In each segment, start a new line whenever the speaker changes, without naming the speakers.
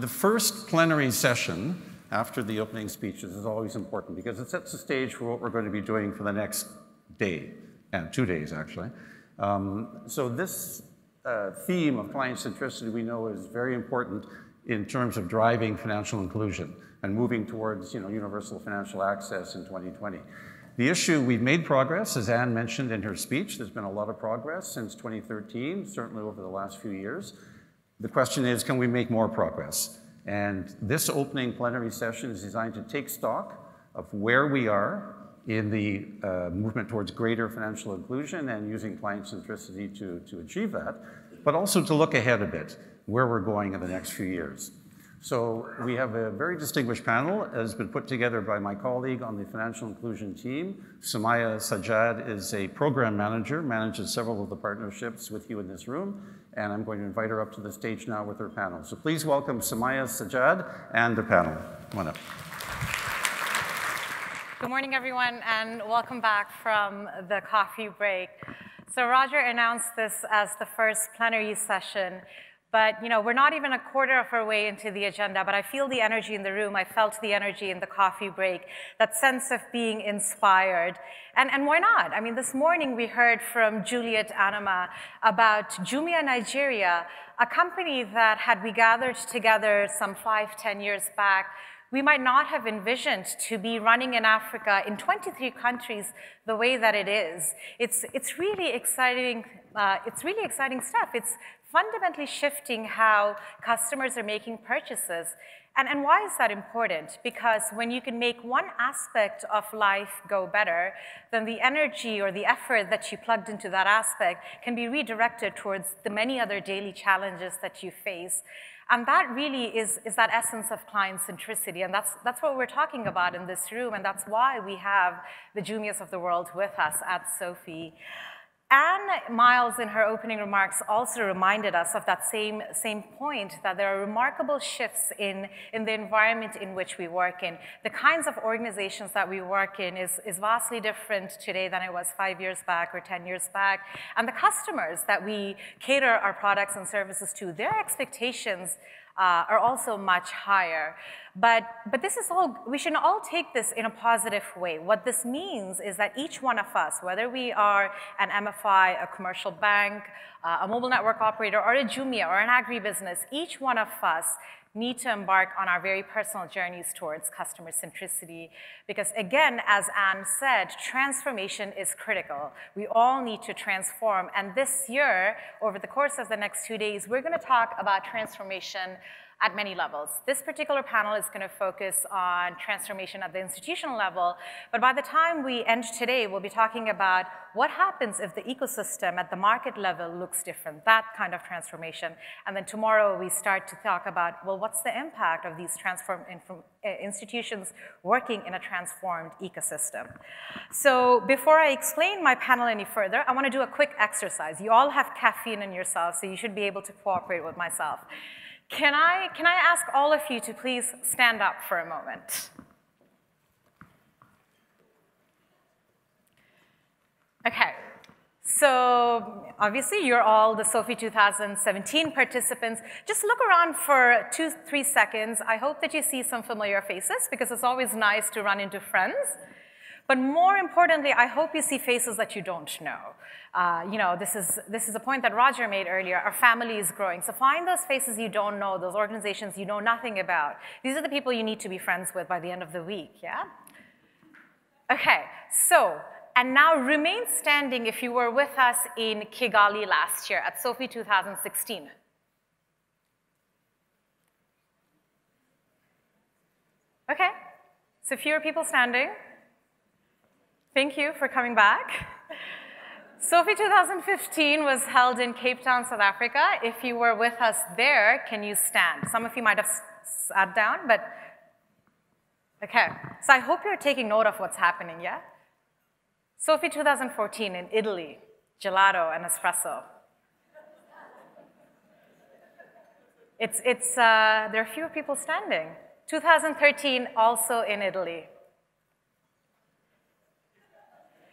the first plenary session after the opening speeches is always important because it sets the stage for what we're going to be doing for the next day, and two days actually. Um, so this uh, theme of client centricity we know is very important in terms of driving financial inclusion and moving towards you know, universal financial access in 2020. The issue, we've made progress, as Anne mentioned in her speech. There's been a lot of progress since 2013, certainly over the last few years. The question is, can we make more progress? And this opening plenary session is designed to take stock of where we are in the uh, movement towards greater financial inclusion and using client centricity to, to achieve that, but also to look ahead a bit, where we're going in the next few years. So we have a very distinguished panel that has been put together by my colleague on the financial inclusion team. Sumaiya Sajjad is a program manager, manages several of the partnerships with you in this room, and I'm going to invite her up to the stage now with her panel. So please welcome Sumaiya Sajjad and the panel. Come on up.
Good morning, everyone, and welcome back from the coffee break. So Roger announced this as the first plenary session but you know, we're not even a quarter of our way into the agenda, but I feel the energy in the room. I felt the energy in the coffee break, that sense of being inspired. And, and why not? I mean, this morning we heard from Juliet Anammah about Jumia Nigeria, a company that had we gathered together some five, ten years back, we might not have envisioned to be running in Africa in 23 countries the way that it is. It's, it's really exciting. Uh, it's really exciting stuff. It's fundamentally shifting how customers are making purchases. And, and why is that important? Because when you can make one aspect of life go better, then the energy or the effort that you plugged into that aspect can be redirected towards the many other daily challenges that you face. And that really is, is that essence of client centricity. And that's, that's what we're talking about in this room. And that's why we have the Jumias of the world with us at SoFI. Anne Miles, in her opening remarks, also reminded us of that same, same point, that there are remarkable shifts in, in the environment in which we work in. The kinds of organizations that we work in is, is vastly different today than it was five years back or 10 years back. And the customers that we cater our products and services to, their expectations uh, are also much higher. But, but this is all, we should all take this in a positive way. What this means is that each one of us, whether we are an MFI, a commercial bank, uh, a mobile network operator, or a Jumia, or an agribusiness, each one of us need to embark on our very personal journeys towards customer centricity. Because again, as Anne said, transformation is critical. We all need to transform. And this year, over the course of the next two days, we're gonna talk about transformation at many levels. This particular panel is going to focus on transformation at the institutional level, but by the time we end today, we'll be talking about what happens if the ecosystem at the market level looks different, that kind of transformation. And then tomorrow we start to talk about, well, what's the impact of these transform eh, institutions working in a transformed ecosystem? So before I explain my panel any further, I want to do a quick exercise. You all have caffeine in yourself, so you should be able to cooperate with myself. Can I, can I ask all of you to please stand up for a moment? Okay, so obviously you're all the SoFI 2017 participants. Just look around for two, three seconds. I hope that you see some familiar faces because it's always nice to run into friends. But more importantly, I hope you see faces that you don't know. Uh, you know, this is, this is a point that Roger made earlier. Our family is growing. So find those faces you don't know, those organizations you know nothing about. These are the people you need to be friends with by the end of the week, yeah? Okay, so, and now remain standing if you were with us in Kigali last year at SoFI 2016. Okay, so fewer people standing. Thank you for coming back. SoFI 2015 was held in Cape Town, South Africa. If you were with us there, can you stand? Some of you might have sat down, but okay. So I hope you're taking note of what's happening, yeah? SoFI 2014 in Italy, gelato and espresso. It's, it's, uh, there are fewer people standing. 2013, also in Italy.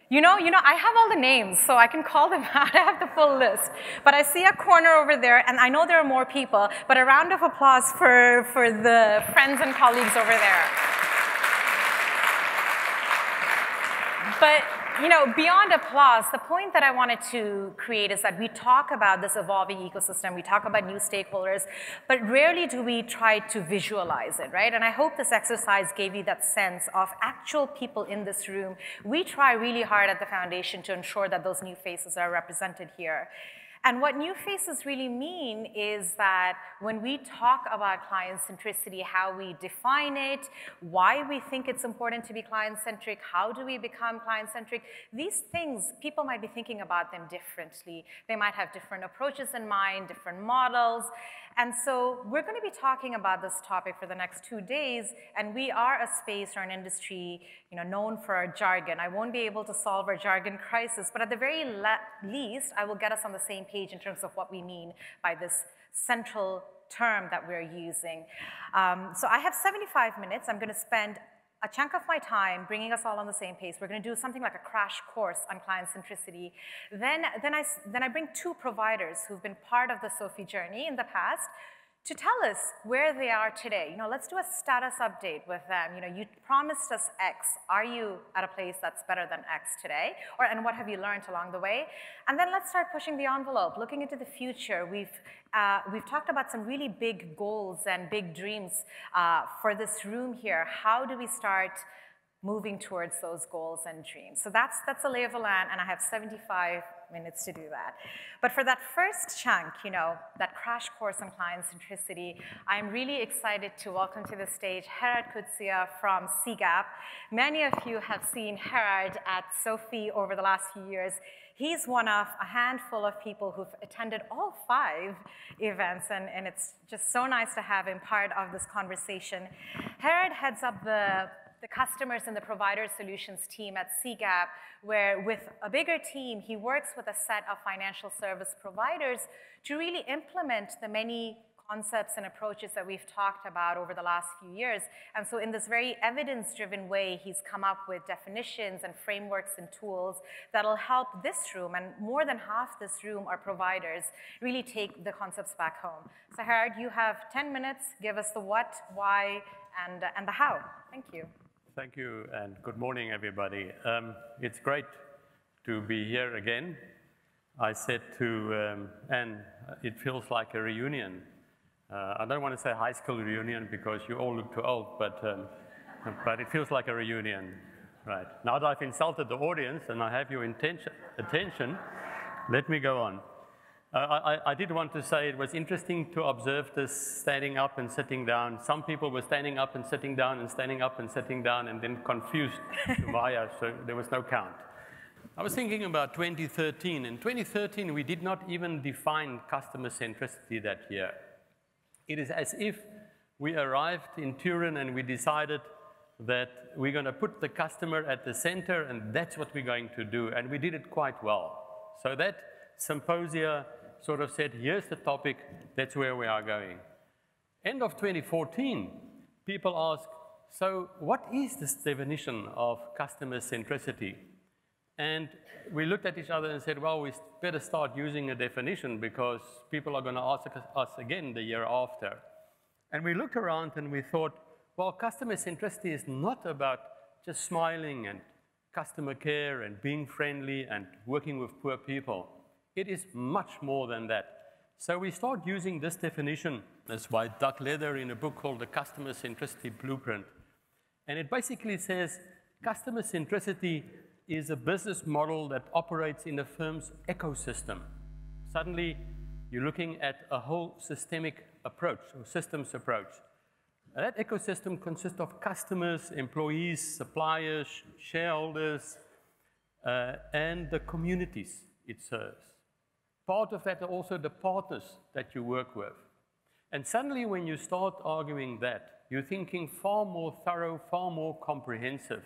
You know, you know, I have all the names, so I can call them out. I have the full list. But I see a corner over there, and I know there are more people, but a round of applause for, for the friends and colleagues over there. But you know, beyond applause, the point that I wanted to create is that we talk about this evolving ecosystem, we talk about new stakeholders, but rarely do we try to visualize it, right? And I hope this exercise gave you that sense of actual people in this room. We try really hard at the foundation to ensure that those new faces are represented here. And what new faces really mean is that when we talk about client centricity, how we define it, why we think it's important to be client centric, how do we become client centric, these things, people might be thinking about them differently. They might have different approaches in mind, different models. And so we're going to be talking about this topic for the next two days, and we are a space or an industry you know, known for our jargon. I won't be able to solve our jargon crisis, but at the very least, I will get us on the same page in terms of what we mean by this central term that we're using. Um, so I have 75 minutes. I'm going to spend a chunk of my time bringing us all on the same pace. We're going to do something like a crash course on client centricity. Then, then, I, then I bring two providers who've been part of the SoFI journey in the past to tell us where they are today. You know, let's do a status update with them. You know, you promised us X. Are you at a place that's better than X today? Or, and what have you learned along the way? And then let's start pushing the envelope, looking into the future. We've, uh, we've talked about some really big goals and big dreams uh, for this room here. How do we start moving towards those goals and dreams. So that's, that's a lay of the land, and I have 75 minutes to do that. But for that first chunk, you know, that crash course on client centricity, I'm really excited to welcome to the stage Gerhard Coetzee from CGAP. Many of you have seen Gerhard at SOFI over the last few years. He's one of a handful of people who've attended all five events, and, and it's just so nice to have him part of this conversation. Gerhard heads up the the customers and the provider solutions team at CGAP, where with a bigger team, he works with a set of financial service providers to really implement the many concepts and approaches that we've talked about over the last few years. And so in this very evidence-driven way, he's come up with definitions and frameworks and tools that'll help this room, and more than half this room are providers, really take the concepts back home. So you have 10 minutes. Give us the what, why, and, and the how. Thank you.
Thank you, and good morning, everybody. Um, it's great to be here again. I said to um, Anne, it feels like a reunion. Uh, I don't want to say high school reunion because you all look too old, but, um, but it feels like a reunion. Right. Now that I've insulted the audience and I have your attention, let me go on. Uh, I, I, did want to say it was interesting to observe this standing up and sitting down. Some people were standing up and sitting down and standing up and sitting down and then confused Sumaiya, so there was no count. I was thinking about 2013. In 2013, we did not even define customer centricity that year. It is as if we arrived in Turin and we decided that we're going to put the customer at the center and that's what we're going to do. And we did it quite well. So that symposia sort of said, here's the topic, that's where we are going. End of 2014, people ask, so what is this definition of customer centricity? And we looked at each other and said, well, we better start using a definition because people are going to ask us again the year after. And we looked around and we thought, well, customer centricity is not about just smiling and customer care and being friendly and working with poor people. It is much more than that. So we start using this definition. That's by Doug Leather in a book called The Customer Centricity Blueprint. And it basically says customer centricity is a business model that operates in a firm's ecosystem. Suddenly, you're looking at a whole systemic approach, or systems approach. And that ecosystem consists of customers, employees, suppliers, shareholders, uh, and the communities it serves. Part of that are also the partners that you work with. And suddenly when you start arguing that, you're thinking far more thorough, far more comprehensive,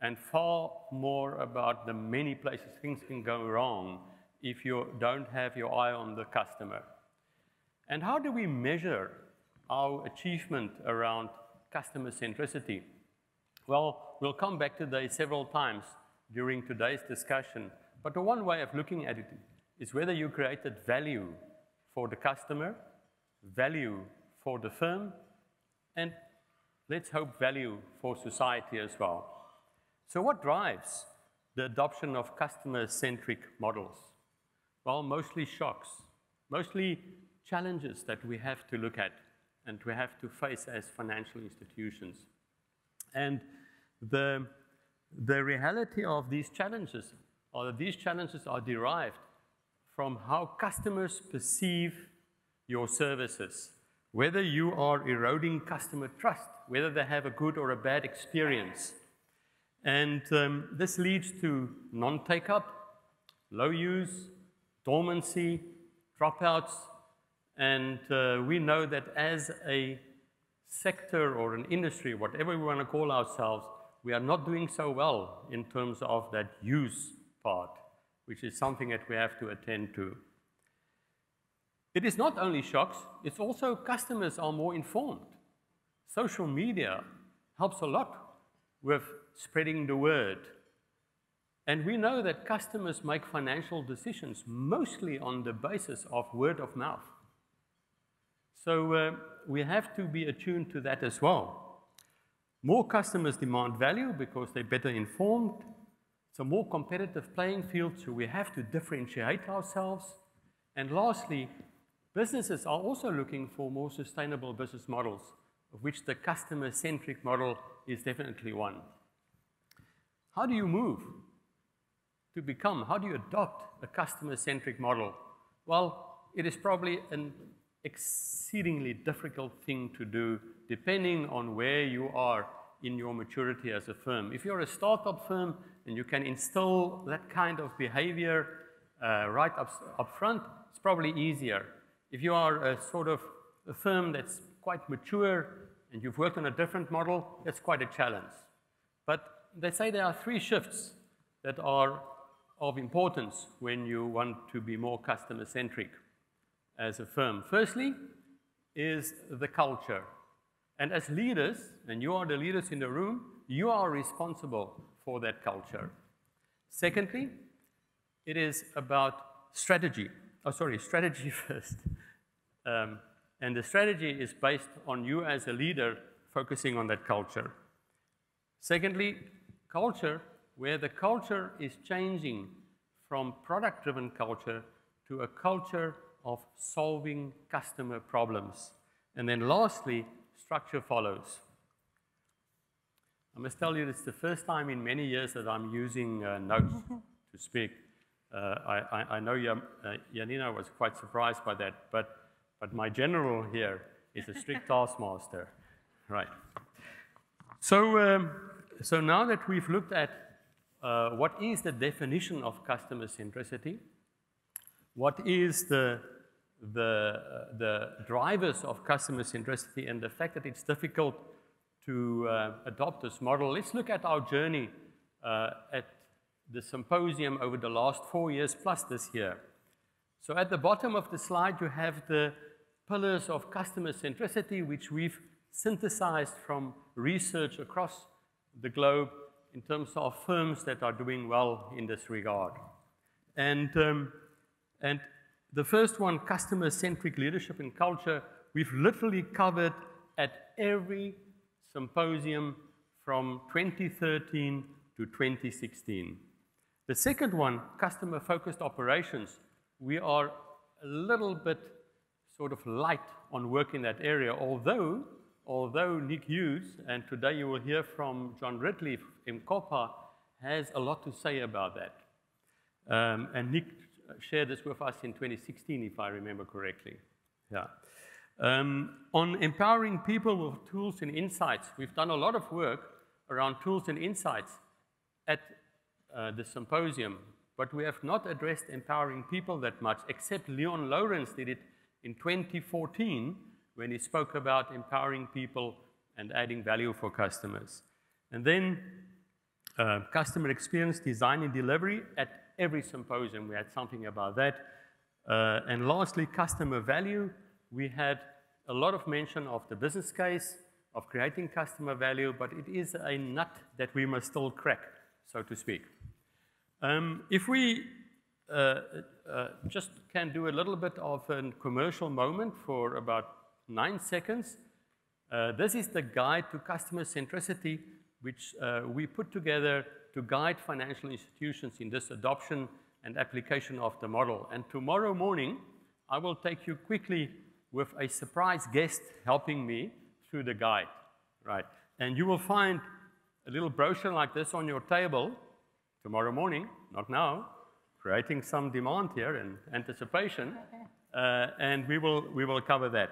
and far more about the many places things can go wrong if you don't have your eye on the customer. And how do we measure our achievement around customer centricity? Well, we'll come back to this several times, during today's discussion, but the one way of looking at it is whether you created value for the customer, value for the firm, and let's hope value for society as well. So what drives the adoption of customer-centric models? Well, mostly shocks, mostly challenges that we have to look at and we have to face as financial institutions. And the, the reality of these challenges or these challenges are derived from how customers perceive your services, whether you are eroding customer trust, whether they have a good or a bad experience. And um, this leads to non-take-up, low use, dormancy, dropouts, and uh, we know that as a sector or an industry, whatever we want to call ourselves, we are not doing so well in terms of that use part, which is something that we have to attend to. It is not only shocks, it's also customers are more informed. Social media helps a lot with spreading the word. And we know that customers make financial decisions mostly on the basis of word of mouth. So uh, we have to be attuned to that as well. More customers demand value because they're better informed. It's a more competitive playing field, so we have to differentiate ourselves. And lastly, businesses are also looking for more sustainable business models, of which the customer-centric model is definitely one. How do you move to become, how do you adopt a customer-centric model? Well, it is probably an exceedingly difficult thing to do depending on where you are in your maturity as a firm. If you're a startup firm and you can instill that kind of behavior uh, right up, up front, it's probably easier. If you are a sort of a firm that's quite mature and you've worked on a different model, that's quite a challenge. But they say there are three shifts that are of importance when you want to be more customer-centric as a firm. Firstly, is the culture. And as leaders, and you are the leaders in the room, you are responsible for that culture. Secondly, it is about strategy. Oh, sorry, strategy first. Um, and the strategy is based on you as a leader focusing on that culture. Secondly, culture, where the culture is changing from product-driven culture to a culture of solving customer problems. And then lastly, structure follows. I must tell you, it's the first time in many years that I'm using uh, notes to speak. Uh, I, I, I, know Jan, uh, Janina was quite surprised by that, but, but my general here is a strict taskmaster. Right. So, um, so now that we've looked at uh, what is the definition of customer centricity, what is the the, the drivers of customer centricity and the fact that it's difficult to uh, adopt this model, let's look at our journey uh, at the symposium over the last four years plus this year. So at the bottom of the slide, you have the pillars of customer centricity, which we've synthesized from research across the globe in terms of firms that are doing well in this regard. And, um, and the first one, customer-centric leadership and culture, we've literally covered at every symposium from 2013 to 2016. The second one, customer-focused operations, we are a little bit sort of light on work in that area, although, although Nick Hughes, and today you will hear from Jon Ridley M-KOPA, has a lot to say about that. Um, and Nick shared this with us in 2016, if I remember correctly. Yeah. Um, on empowering people with tools and insights, we've done a lot of work around tools and insights at uh, the symposium, but we have not addressed empowering people that much, except Leon Lawrence did it in 2014 when he spoke about empowering people and adding value for customers. And then uh, customer experience design and delivery at every symposium, we had something about that. Uh, and lastly, customer value. We had a lot of mention of the business case, of creating customer value, but it is a nut that we must still crack, so to speak. Um, if we uh, uh, just can do a little bit of a commercial moment for about nine seconds. Uh, this is the guide to customer centricity, which uh, we put together to guide financial institutions in this adoption and application of the model. And tomorrow morning, I will take you quickly with a surprise guest helping me through the guide, right? And you will find a little brochure like this on your table tomorrow morning, not now, creating some demand here and anticipation, uh, and we will, we will cover that.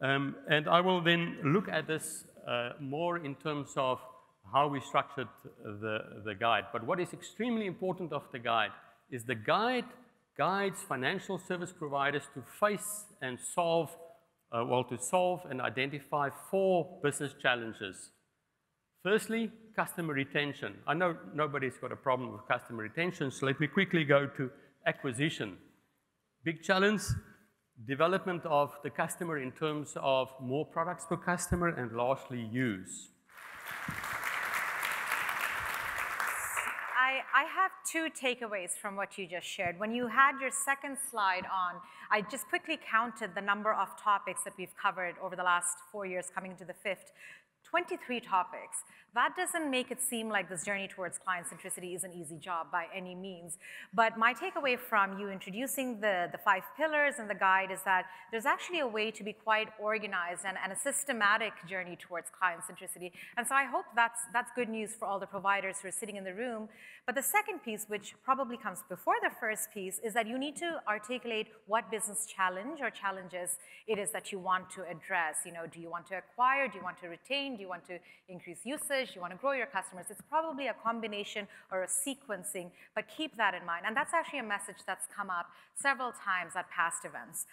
Um, and I will then look at this uh, more in terms of how we structured the, the guide. But what is extremely important of the guide is the guide guides financial service providers to face and solve, uh, well, to solve and identify four business challenges. Firstly, customer retention. I know nobody's got a problem with customer retention, so let me quickly go to acquisition. Big challenge, development of the customer in terms of more products per customer, and lastly, use.
I, have two takeaways from what you just shared. When you had your second slide on, I just quickly counted the number of topics that we've covered over the last four years coming to the fifth. 23 topics. That doesn't make it seem like this journey towards client centricity is an easy job by any means. But my takeaway from you introducing the, the five pillars and the guide is that there's actually a way to be quite organized and, and a systematic journey towards client centricity. And so I hope that's, that's good news for all the providers who are sitting in the room. But the second piece, which probably comes before the first piece, is that you need to articulate what business challenge or challenges it is that you want to address. You know, do you want to acquire? Do you want to retain? Do you want to increase usage? Do you want to grow your customers? It's probably a combination or a sequencing, but keep that in mind. And that's actually a message that's come up several times at past events.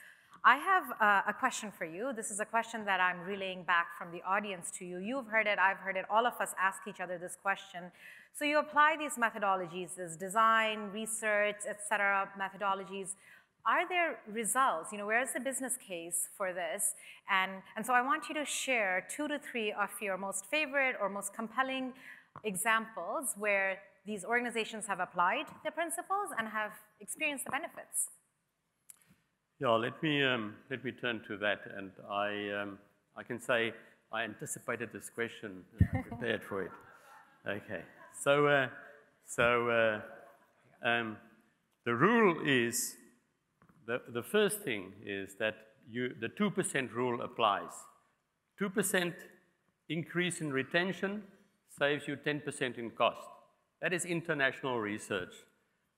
I have uh, a question for you. This is a question that I'm relaying back from the audience to you. You've heard it, I've heard it, all of us ask each other this question. So you apply these methodologies, this design, research, et cetera, methodologies are there results? You know, where's the business case for this? And, and so I want you to share two to three of your most favorite or most compelling examples where these organizations have applied the principles and have experienced the benefits.
Yeah, let me, um, let me turn to that. And I, um, I can say I anticipated this question and prepared for it. Okay. So, uh, so uh, um, the rule is the, the first thing is that you, the 2% rule applies. 2% increase in retention saves you 10% in cost. That is international research.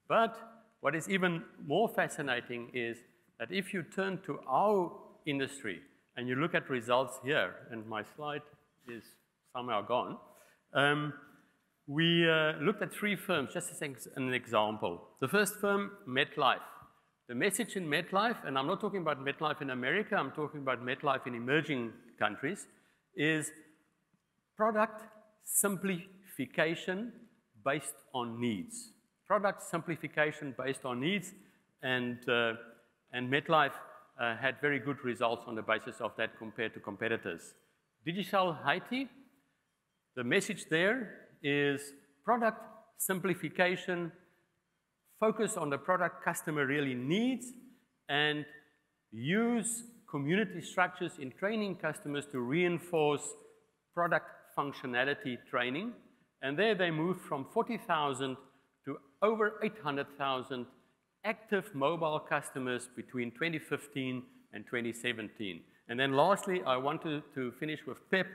But what is even more fascinating is that if you turn to our industry and you look at results here, and my slide is somehow gone, um, we uh, looked at three firms, just as an example. The first firm, MetLife. The message in MetLife, and I'm not talking about MetLife in America, I'm talking about MetLife in emerging countries, is product simplification based on needs. Product simplification based on needs, and, uh, and MetLife uh, had very good results on the basis of that compared to competitors. Digicel Haiti, the message there is product simplification focus on the product customer really needs, and use community structures in training customers to reinforce product functionality training. And there they moved from 40,000 to over 800,000 active mobile customers between 2015 and 2017. And then lastly, I wanted to finish with PEP.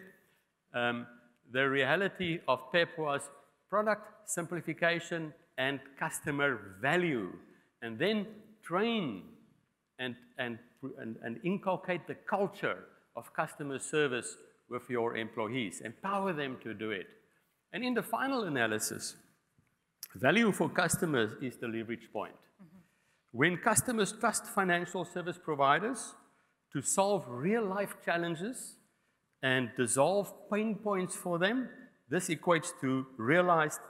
Um, the reality of PEP was product simplification and customer value, and then train and, and, and, and inculcate the culture of customer service with your employees. Empower them to do it. And in the final analysis, value for customers is the leverage point. Mm -hmm. When customers trust financial service providers to solve real life challenges and dissolve pain points for them, this equates to realized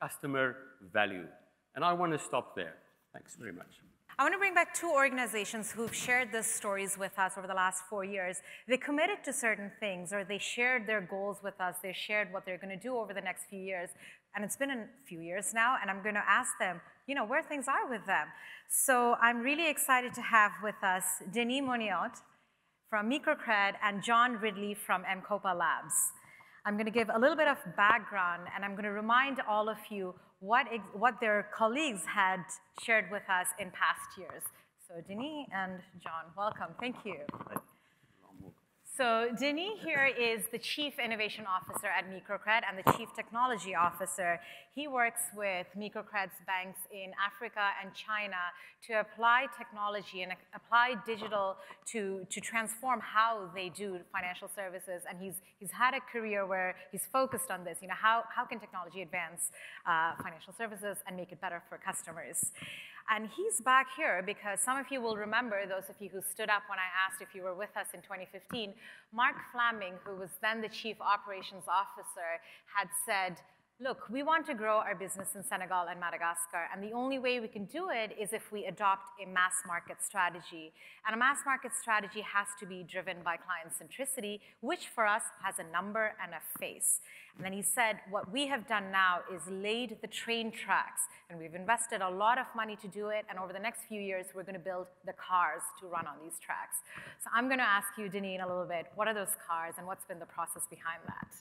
customer value. And I want to stop there. Thanks very much.
I want to bring back two organizations who've shared these stories with us over the last four years. They committed to certain things, or they shared their goals with us. They shared what they're going to do over the next few years. And it's been a few years now, and I'm going to ask them, you know, where things are with them. So I'm really excited to have with us Denis Moniotte from Microcred and Jon Ridley from M-KOPA Labs. I'm going to give a little bit of background, and I'm going to remind all of you what, what their colleagues had shared with us in past years. So Denis and Jon, welcome. Thank you. So Denis here is the Chief Innovation Officer at Microcred and the Chief Technology Officer. He works with Microcred's banks in Africa and China to apply technology and apply digital to, to transform how they do financial services. And he's, he's had a career where he's focused on this. You know, how, how can technology advance uh, financial services and make it better for customers? And he's back here because some of you will remember, those of you who stood up when I asked if you were with us in 2015, Mark Flaming, who was then the chief operations officer, had said, look, we want to grow our business in Senegal and Madagascar, and the only way we can do it is if we adopt a mass market strategy. And a mass market strategy has to be driven by client centricity, which for us has a number and a face. And then he said, what we have done now is laid the train tracks, and we've invested a lot of money to do it, and over the next few years, we're gonna build the cars to run on these tracks. So I'm gonna ask you, Denis, in a little bit, what are those cars, and what's been the process behind that?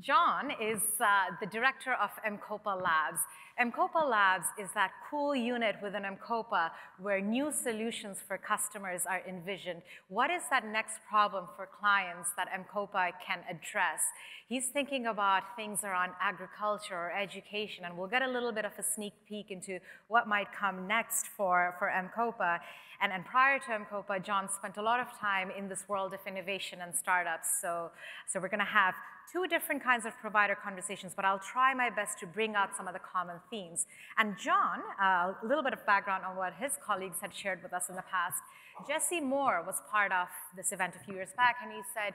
Jon is uh, the director of M-KOPA Labs. M-KOPA Labs is that cool unit within M-KOPA where new solutions for customers are envisioned. What is that next problem for clients that M-KOPA can address? He's thinking about things around agriculture or education, and we'll get a little bit of a sneak peek into what might come next for, for M-KOPA. And, and prior to M-KOPA, Jon spent a lot of time in this world of innovation and startups. So, so we're going to have two different kinds of provider conversations, but I'll try my best to bring out some of the common themes. And Jon, uh, a little bit of background on what his colleagues had shared with us in the past. Jesse Moore was part of this event a few years back, and he said,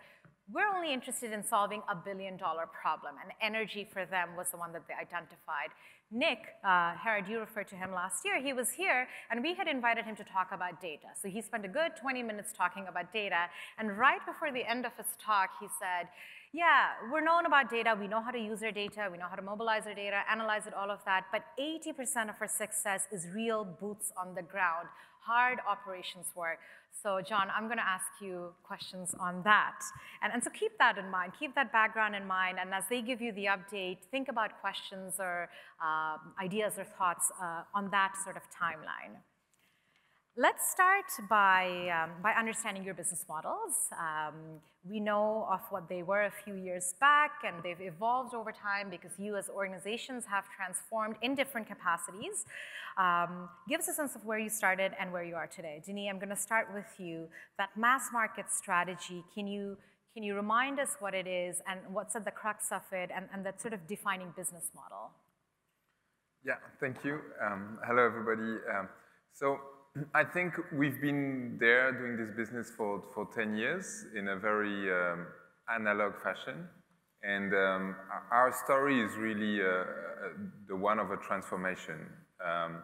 we're only interested in solving a billion dollar problem, and energy for them was the one that they identified. Nick, uh, Herod, you referred to him last year, he was here, and we had invited him to talk about data. So he spent a good 20 minutes talking about data, and right before the end of his talk, he said, yeah, we're known about data, we know how to use our data, we know how to mobilize our data, analyze it, all of that, but 80% of our success is real boots on the ground, hard operations work. So Jon, I'm going to ask you questions on that. And, and so keep that in mind, keep that background in mind, and as they give you the update, think about questions or uh, ideas or thoughts uh, on that sort of timeline. Let's start by, um, by understanding your business models. Um, we know of what they were a few years back, and they've evolved over time because you as organizations have transformed in different capacities. Um, give us a sense of where you started and where you are today. Denis, I'm going to start with you. That mass market strategy, can you, can you remind us what it is and what's at the crux of it and, and that sort of defining business model?
Yeah, thank you. Um, hello, everybody. Um, so I think we've been there doing this business for, for 10 years in a very um, analog fashion. And um, our story is really uh, uh, the one of a transformation. Um,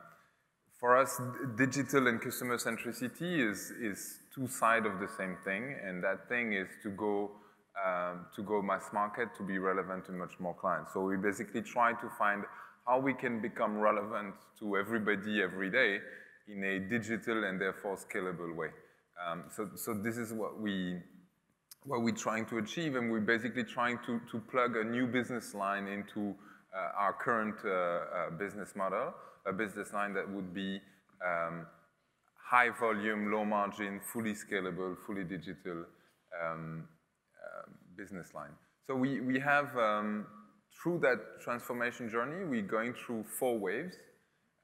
for us, digital and customer centricity is, is two sides of the same thing, and that thing is to go um, to go mass market to be relevant to much more clients. So we basically try to find how we can become relevant to everybody every day in a digital and therefore scalable way. Um, so, so this is what we what we're trying to achieve, and we're basically trying to, to plug a new business line into uh, our current uh, uh, business model, a business line that would be um, high volume, low margin, fully scalable, fully digital um, uh, business line. So we, we have, um, through that transformation journey, we're going through four waves.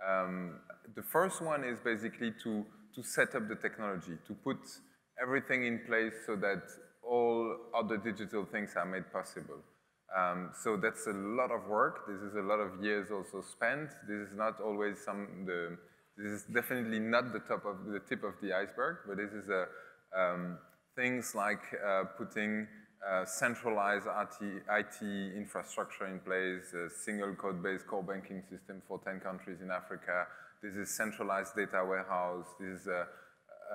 Um, the first one is basically to, to set up the technology, to put everything in place so that all other digital things are made possible. Um, so that's a lot of work. This is a lot of years also spent. This is not always some, the, this is definitely not the top of the tip of the iceberg, but this is a, um, things like uh, putting uh, centralized IT, IT, infrastructure in place, a single code-based core banking system for 10 countries in Africa, this is centralized data warehouse, this is a,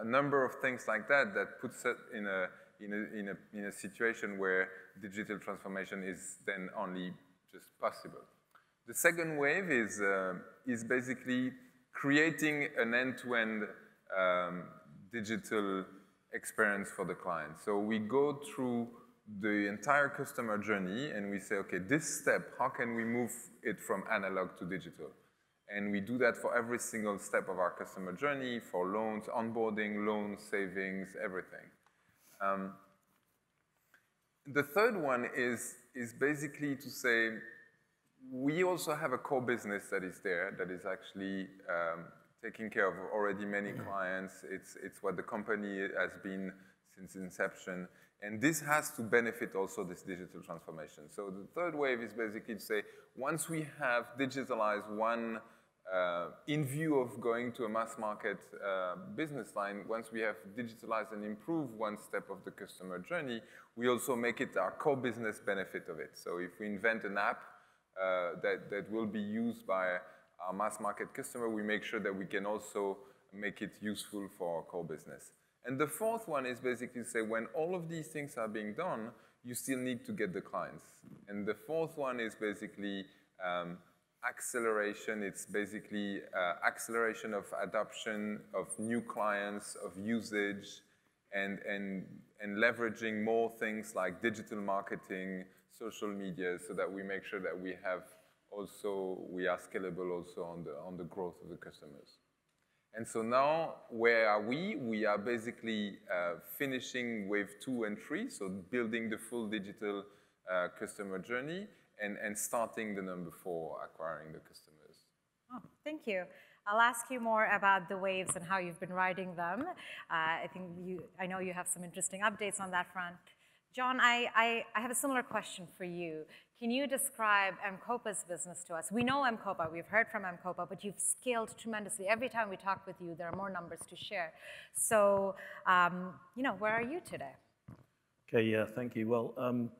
a number of things like that that puts it in a, in a, in a, in a situation where digital transformation is then only just possible. The second wave is, uh, is basically creating an end-to-end -end, um, digital experience for the client. So we go through the entire customer journey and we say, okay, this step, how can we move it from analog to digital? And we do that for every single step of our customer journey, for loans, onboarding, loans, savings, everything. Um, the third one is, is basically to say, we also have a core business that is there, that is actually um, taking care of already many clients. It's, it's what the company has been since inception. And this has to benefit also this digital transformation. So the third wave is basically to say, once we have digitalized one, uh, in view of going to a mass market uh, business line, once we have digitalized and improved one step of the customer journey, we also make it our core business benefit of it. So if we invent an app uh, that, that will be used by our mass market customer, we make sure that we can also make it useful for our core business. And the fourth one is basically to say when all of these things are being done, you still need to get the clients. And the fourth one is basically um, acceleration. It's basically uh, acceleration of adoption of new clients, of usage, and, and, and leveraging more things like digital marketing, social media, so that we make sure that we have also, we are scalable also on the, on the growth of the customers. And so now, where are we? We are basically uh, finishing wave two and three, so building the full digital uh, customer journey and, and starting the number four, acquiring the customers.
Oh, thank you. I'll ask you more about the waves and how you've been riding them. Uh, I think you, I know you have some interesting updates on that front. Jon, I, I, I have a similar question for you. Can you describe M-Kopa's business to us? We know M-Kopa, we've heard from M-Kopa, but you've scaled tremendously. Every time we talk with you, there are more numbers to share. So, um, you know, where are you today?
Okay, yeah, thank you. Well, um,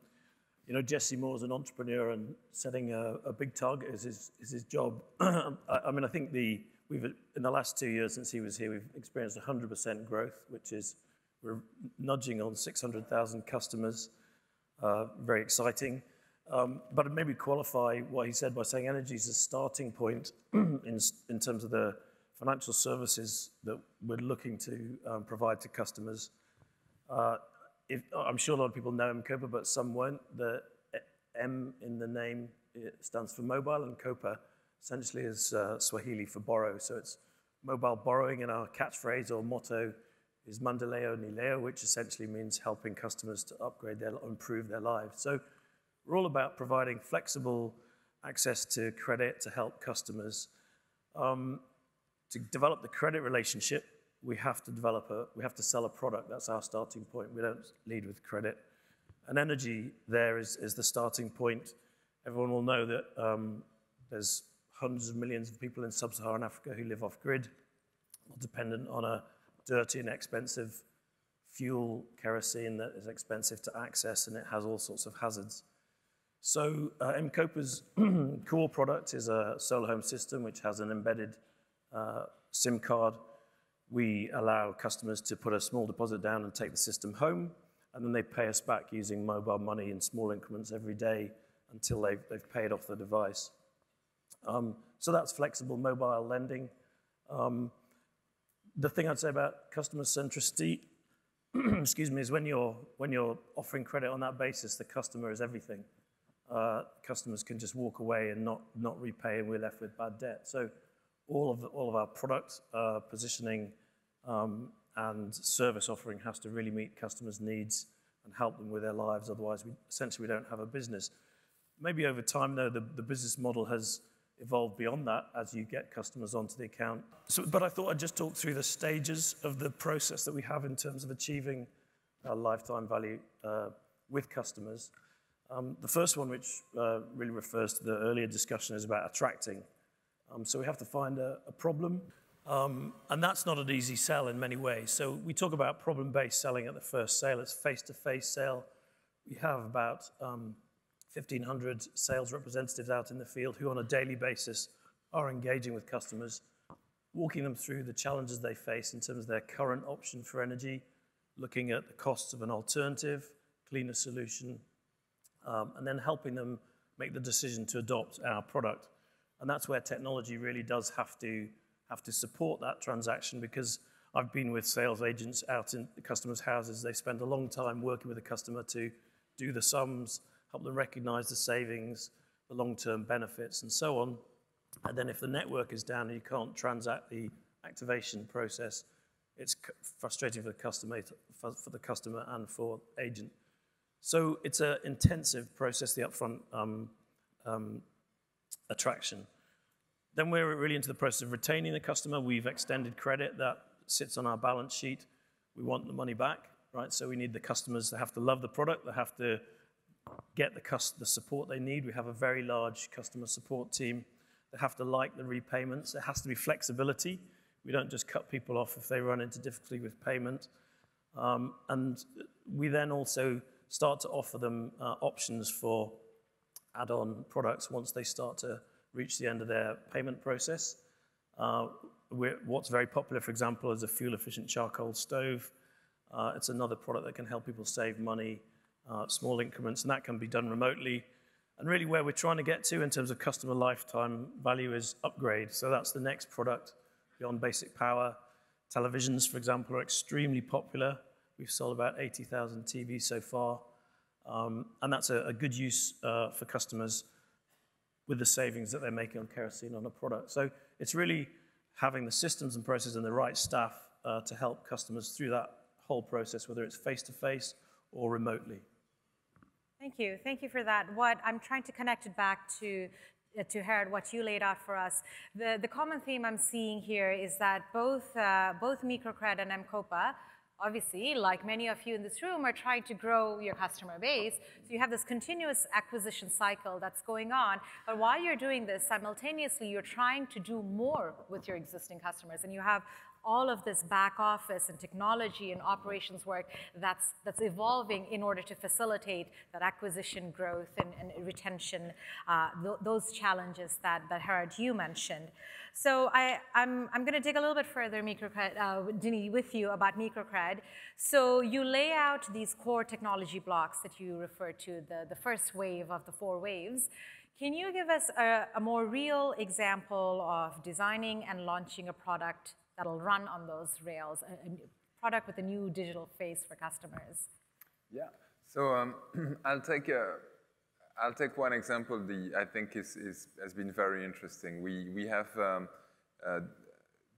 you know, Jesse Moore is an entrepreneur and setting a, a big target is his, is his job. I, I, mean, I think the, we've, in the last two years since he was here, we've experienced 100% growth, which is, we're nudging on 600,000 customers. Uh, very exciting. Um, but maybe qualify what he said by saying energy is a starting point in, in terms of the financial services that we're looking to um, provide to customers. Uh, if, I'm sure a lot of people know M-Kopa, but some won't. The M in the name stands for mobile, and KOPA essentially is uh, Swahili for borrow. So it's mobile borrowing, and our catchphrase or motto is Maendeleo ni Leo, which essentially means helping customers to upgrade their, improve their lives. So we're all about providing flexible access to credit to help customers. Um, to develop the credit relationship, we have to develop a, we have to sell a product. That's our starting point. We don't lead with credit. And energy there is, is the starting point. Everyone will know that um, there's hundreds of millions of people in sub-Saharan Africa who live off-grid, dependent on a dirty and expensive fuel, kerosene that is expensive to access and it has all sorts of hazards. So uh, M-Kopa's core product is a solar home system which has an embedded uh, SIM card. We allow customers to put a small deposit down and take the system home, and then they pay us back using mobile money in small increments every day until they've, they've paid off the device. Um, so that's flexible mobile lending. Um, the thing I'd say about customer centricity, excuse me, is when you're, when you're offering credit on that basis, the customer is everything uh, customers can just walk away and not, not repay and we're left with bad debt. So all of, all of our product uh, positioning um, and service offering has to really meet customers' needs and help them with their lives. Otherwise, we, essentially, we don't have a business. Maybe over time, though, the, the business model has evolved beyond that as you get customers onto the account. So, but I thought I'd just talk through the stages of the process that we have in terms of achieving lifetime value uh, with customers. Um, the first one, which uh, really refers to the earlier discussion, is about attracting. Um, so we have to find a, a problem, um, and that's not an easy sell in many ways. So we talk about problem-based selling at the first sale. It's face-to-face -face sale. We have about 1,500 um, sales representatives out in the field who on a daily basis are engaging with customers. walking them through the challenges they face in terms of their current option for energy, looking at the costs of an alternative, cleaner solution, um, and then helping them make the decision to adopt our product. And that's where technology really does have to, have to support that transaction because I've been with sales agents out in the customers' houses. They spend a long time working with the customer to do the sums, help them recognize the savings, the long-term benefits, and so on. And then if the network is down and you can't transact the activation process, it's frustrating for the customer, for, the customer and for agent. So it's an intensive process, the upfront um, um, attraction. Then we're really into the process of retaining the customer. We've extended credit that sits on our balance sheet. We want the money back, right? So we need the customers that have to love the product, they have to get the, the support they need. We have a very large customer support team. They have to like the repayments. There has to be flexibility. We don't just cut people off if they run into difficulty with payment. Um, and we then also start to offer them uh, options for add-on products once they start to reach the end of their payment process. Uh, what's very popular, for example, is a fuel-efficient charcoal stove. Uh, it's another product that can help people save money, uh, small increments, and that can be done remotely. And really where we're trying to get to in terms of customer lifetime value is upgrade. So that's the next product beyond basic power. Televisions, for example, are extremely popular. We've sold about 80,000 TVs so far. Um, and that's a, a good use uh, for customers with the savings that they're making on kerosene on a product. So it's really having the systems and processes and the right staff uh, to help customers through that whole process, whether it's face-to-face -face or remotely.
Thank you. Thank you for that. What I'm trying to connect it back to uh, to Gerhard, what you laid out for us. The, the common theme I'm seeing here is that both, uh, both Microcred and M-KOPA obviously, like many of you in this room, are trying to grow your customer base. So you have this continuous acquisition cycle that's going on. But while you're doing this, simultaneously, you're trying to do more with your existing customers. And you have all of this back office and technology and operations work that's, that's evolving in order to facilitate that acquisition growth and, and retention, uh, th those challenges that, that Gerhard, you mentioned. So I, I'm, I'm going to dig a little bit further, Microcred, uh, Denis, with you about Microcred. So you lay out these core technology blocks that you refer to, the, the first wave of the four waves. Can you give us a, a more real example of designing and launching a product that'll run on those rails, a, a product with a new digital face for customers?
Yeah. So um, I'll take a, I'll take one example. that I think is, is has been very interesting. We we have um, uh,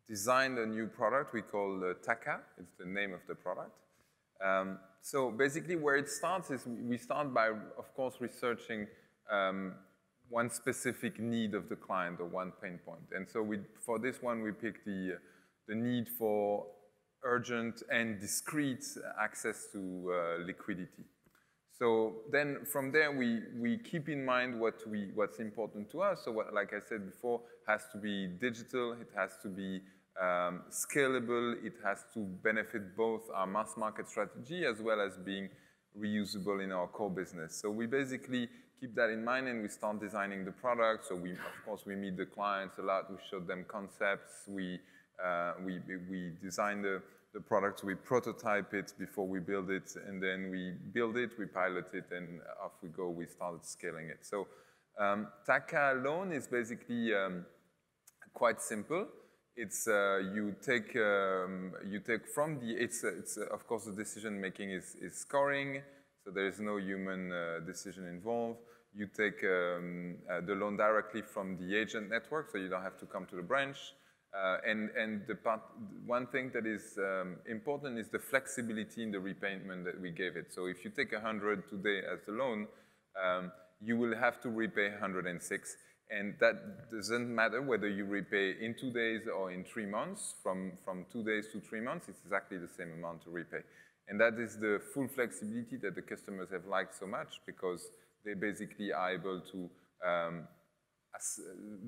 designed a new product we call uh, Taka. It's the name of the product. Um, so basically, where it starts is we start by, of course, researching um, one specific need of the client or one pain point. And so we, for this one, we picked the the need for urgent and discrete access to uh, liquidity. So then from there, we, we keep in mind what we, what's important to us. So what, like I said before, has to be digital, it has to be um, scalable, it has to benefit both our mass market strategy as well as being reusable in our core business. So we basically keep that in mind and we start designing the product. So we, of course, we meet the clients a lot, we show them concepts, we uh, we, we design the, the product, we prototype it before we build it, and then we build it, we pilot it, and off we go, we started scaling it. So um, Taka alone is basically um, quite simple. It's uh, you take um, you take from the it's uh, it's uh, of course the decision making is is scoring, so there is no human uh, decision involved. You take um, uh, the loan directly from the agent network, so you don't have to come to the branch. Uh, and and the part, one thing that is um, important is the flexibility in the repayment that we gave it. So if you take 100 today as a loan, um, you will have to repay 106. And that doesn't matter whether you repay in two days or in three months. From, from two days to three months, it's exactly the same amount to repay. And that is the full flexibility that the customers have liked so much because they basically are able to um,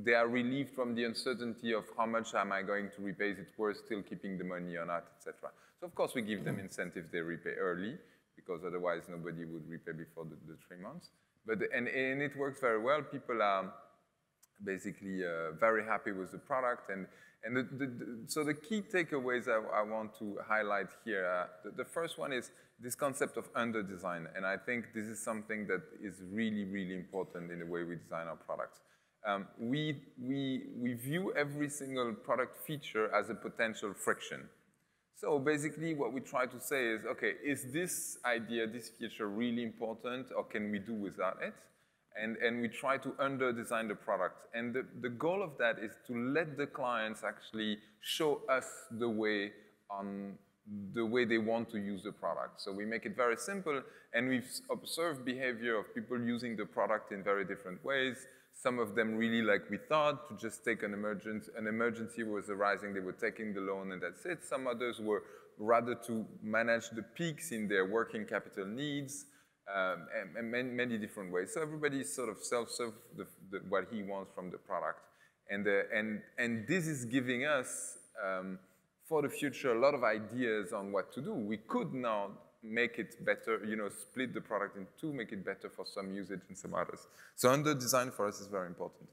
they are relieved from the uncertainty of how much am I going to repay, is it worth still keeping the money or not, etc. So of course we give them incentives they repay early, because otherwise nobody would repay before the, the three months. But, and, and it works very well. People are, basically uh, very happy with the product. And, and the, the, the, so the key takeaways I, I want to highlight here, uh, the, first one is this concept of under design. And I think this is something that is really, really important in the way we design our products. Um, we, we, we view every single product feature as a potential friction. So basically what we try to say is, okay, is this idea, this feature really important or can we do without it? and, and we try to under-design the product. And the, the goal of that is to let the clients actually show us the way on the way they want to use the product. So we make it very simple, and we've observed behavior of people using the product in very different ways. Some of them really like we thought, to just take an emergency, an emergency was arising, they were taking the loan and that's it. Some others were rather to manage the peaks in their working capital needs um, and, and many, many, different ways. So everybody sort of self-serve what he wants from the product. And, uh, and, and this is giving us, um, for the future, a lot of ideas on what to do. We could now make it better, you know, split the product in two, make it better for some usage and some others. So under design for us is very important.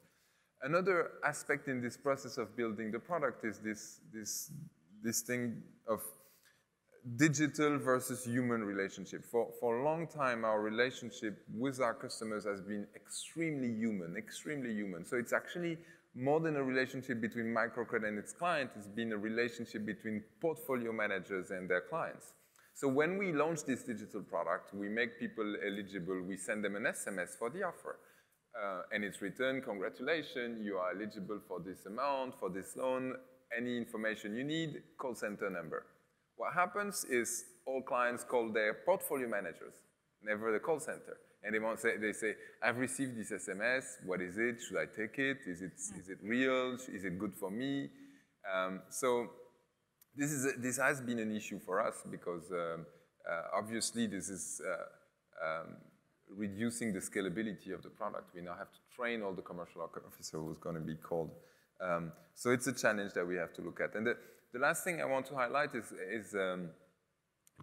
Another aspect in this process of building the product is this, this, this thing of digital versus human relationship. For, for a long time, our relationship with our customers has been extremely human, extremely human. So it's actually more than a relationship between Microcred and its client, it's been a relationship between portfolio managers and their clients. So when we launch this digital product, we make people eligible, we send them an SMS for the offer. Uh, and it's written, congratulations, you are eligible for this amount, for this loan, any information you need, call center number. What happens is all clients call their portfolio managers, never the call center. And they, want say, they say, I've received this SMS, what is it? Should I take it? Is it, is it real? Is it good for me? Um, so this, is a, this has been an issue for us because um, uh, obviously this is uh, um, reducing the scalability of the product. We now have to train all the commercial officer who's going to be called. Um, so it's a challenge that we have to look at. And the, the last thing I want to highlight is, is um,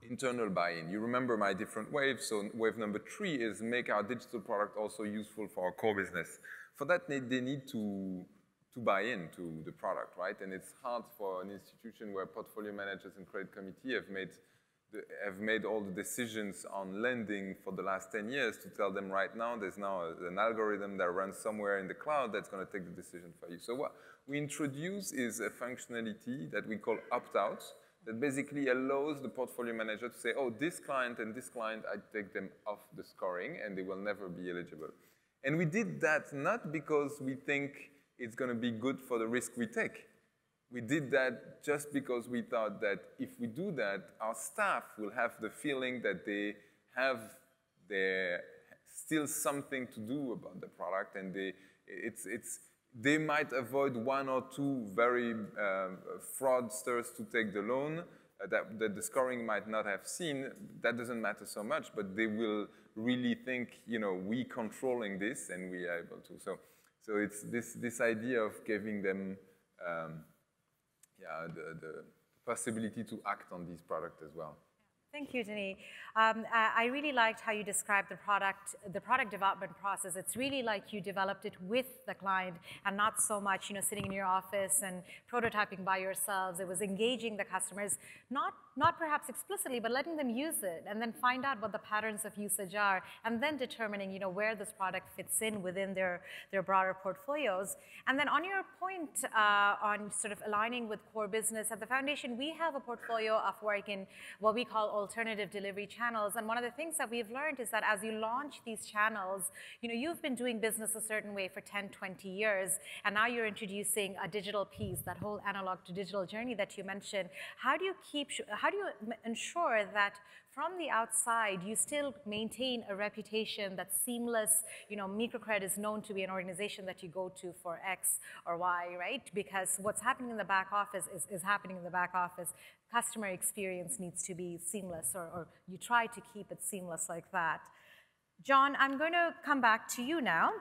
internal buy-in. You remember my different waves, so wave number three is make our digital product also useful for our core business. For that, they, they need to, to buy into the product, right? And it's hard for an institution where portfolio managers and credit committee have made the, have made all the decisions on lending for the last 10 years to tell them right now there's now an algorithm that runs somewhere in the cloud that's going to take the decision for you. So what we introduce is a functionality that we call opt-out that basically allows the portfolio manager to say, oh, this client and this client, I take them off the scoring and they will never be eligible. And we did that not because we think it's going to be good for the risk we take. We did that just because we thought that if we do that, our staff will have the feeling that they have their still something to do about the product and they, it's, it's, they might avoid one or two very uh, fraudsters to take the loan uh, that, that, the scoring might not have seen. That doesn't matter so much, but they will really think, you know, we controlling this and we are able to. So, so it's this, this idea of giving them um, yeah, the, the possibility to act on these products as well.
Thank you, Denis. Um, I really liked how you described the product, the product development process. It's really like you developed it with the client and not so much, you know, sitting in your office and prototyping by yourselves. It was engaging the customers, not, not perhaps explicitly, but letting them use it and then find out what the patterns of usage are and then determining, you know, where this product fits in within their, their broader portfolios. And then on your point uh, on sort of aligning with core business, at the foundation, we have a portfolio of work in what we call alternative delivery channels. And one of the things that we've learned is that as you launch these channels, you know, you've been doing business a certain way for 10, 20 years, and now you're introducing a digital piece, that whole analog to digital journey that you mentioned. How do you keep, how do you ensure that from the outside, you still maintain a reputation that's seamless. You know, Microcred is known to be an organization that you go to for X or Y, right? Because what's happening in the back office is, is happening in the back office. Customer experience needs to be seamless, or, or you try to keep it seamless like that. Jon, I'm going to come back to you now.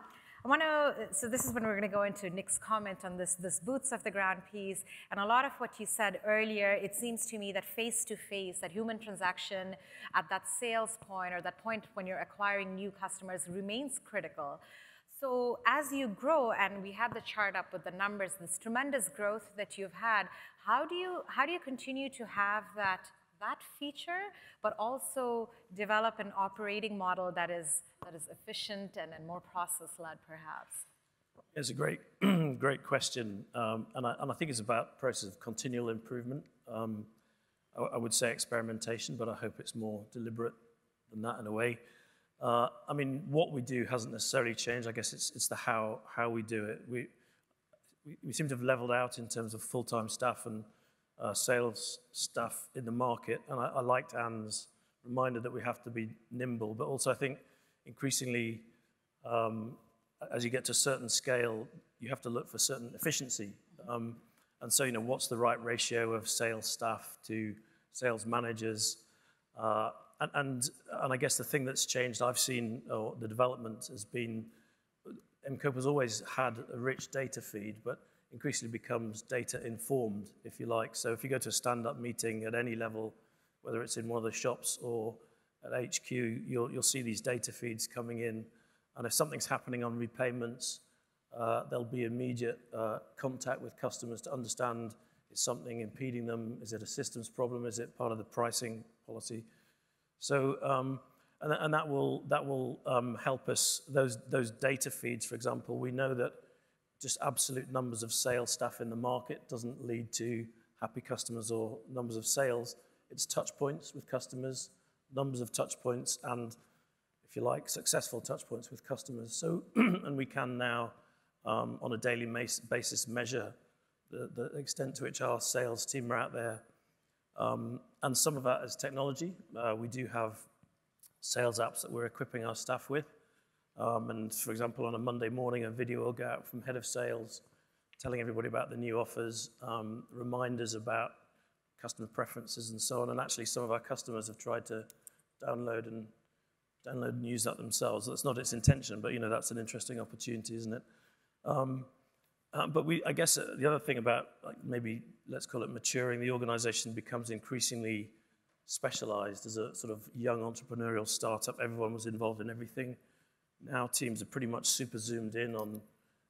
I want to, so this is when we're going to go into Nick's comment on this, this boots of the ground piece. And a lot of what you said earlier, it seems to me that face to face, that human transaction at that sales point or that point when you're acquiring new customers remains critical. So as you grow, and we have the chart up with the numbers, this tremendous growth that you've had, how do you, how do you continue to have that, that feature, but also develop an operating model that is, that is efficient and, and more process-led, perhaps?
It's a great, great question, um, and, I, and I think it's about process of continual improvement. Um, I, I would say experimentation, but I hope it's more deliberate than that in a way. Uh, I mean, what we do hasn't necessarily changed. I guess it's, it's the how, how we do it. We, we, we seem to have leveled out in terms of full-time staff and uh, sales staff in the market. And I, I liked Anne's reminder that we have to be nimble, but also I think increasingly, um, as you get to a certain scale, you have to look for certain efficiency. Um, and so, you know, what's the right ratio of sales staff to sales managers? Uh, and, and, and I guess the thing that's changed, I've seen, or the development has been, M-KOPA has always had a rich data feed, but increasingly becomes data informed, if you like. So if you go to a stand-up meeting at any level, whether it's in one of the shops or at HQ, you'll, you'll see these data feeds coming in. And if something's happening on repayments, uh, there'll be immediate uh, contact with customers to understand is something impeding them? Is it a systems problem? Is it part of the pricing policy? So, um, and, and, that will, that will um, help us, those, those data feeds, for example, we know that just absolute numbers of sales staff in the market doesn't lead to happy customers or numbers of sales. It's touch points with customers, numbers of touch points, and if you like, successful touch points with customers. So, and we can now, um, on a daily basis, measure the, the extent to which our sales team are out there um, and some of that is technology. Uh, we do have sales apps that we're equipping our staff with. Um, and for example, on a Monday morning, a video will go out from head of sales telling everybody about the new offers, um, reminders about customer preferences and so on. And actually, some of our customers have tried to download and download and use that themselves. That's not its intention, but you know that's an interesting opportunity, isn't it? Um, but we, I guess uh, the other thing about like maybe let's call it maturing, the organization becomes increasingly specialized as a sort of young entrepreneurial startup. Everyone was involved in everything. Now teams are pretty much super zoomed in on,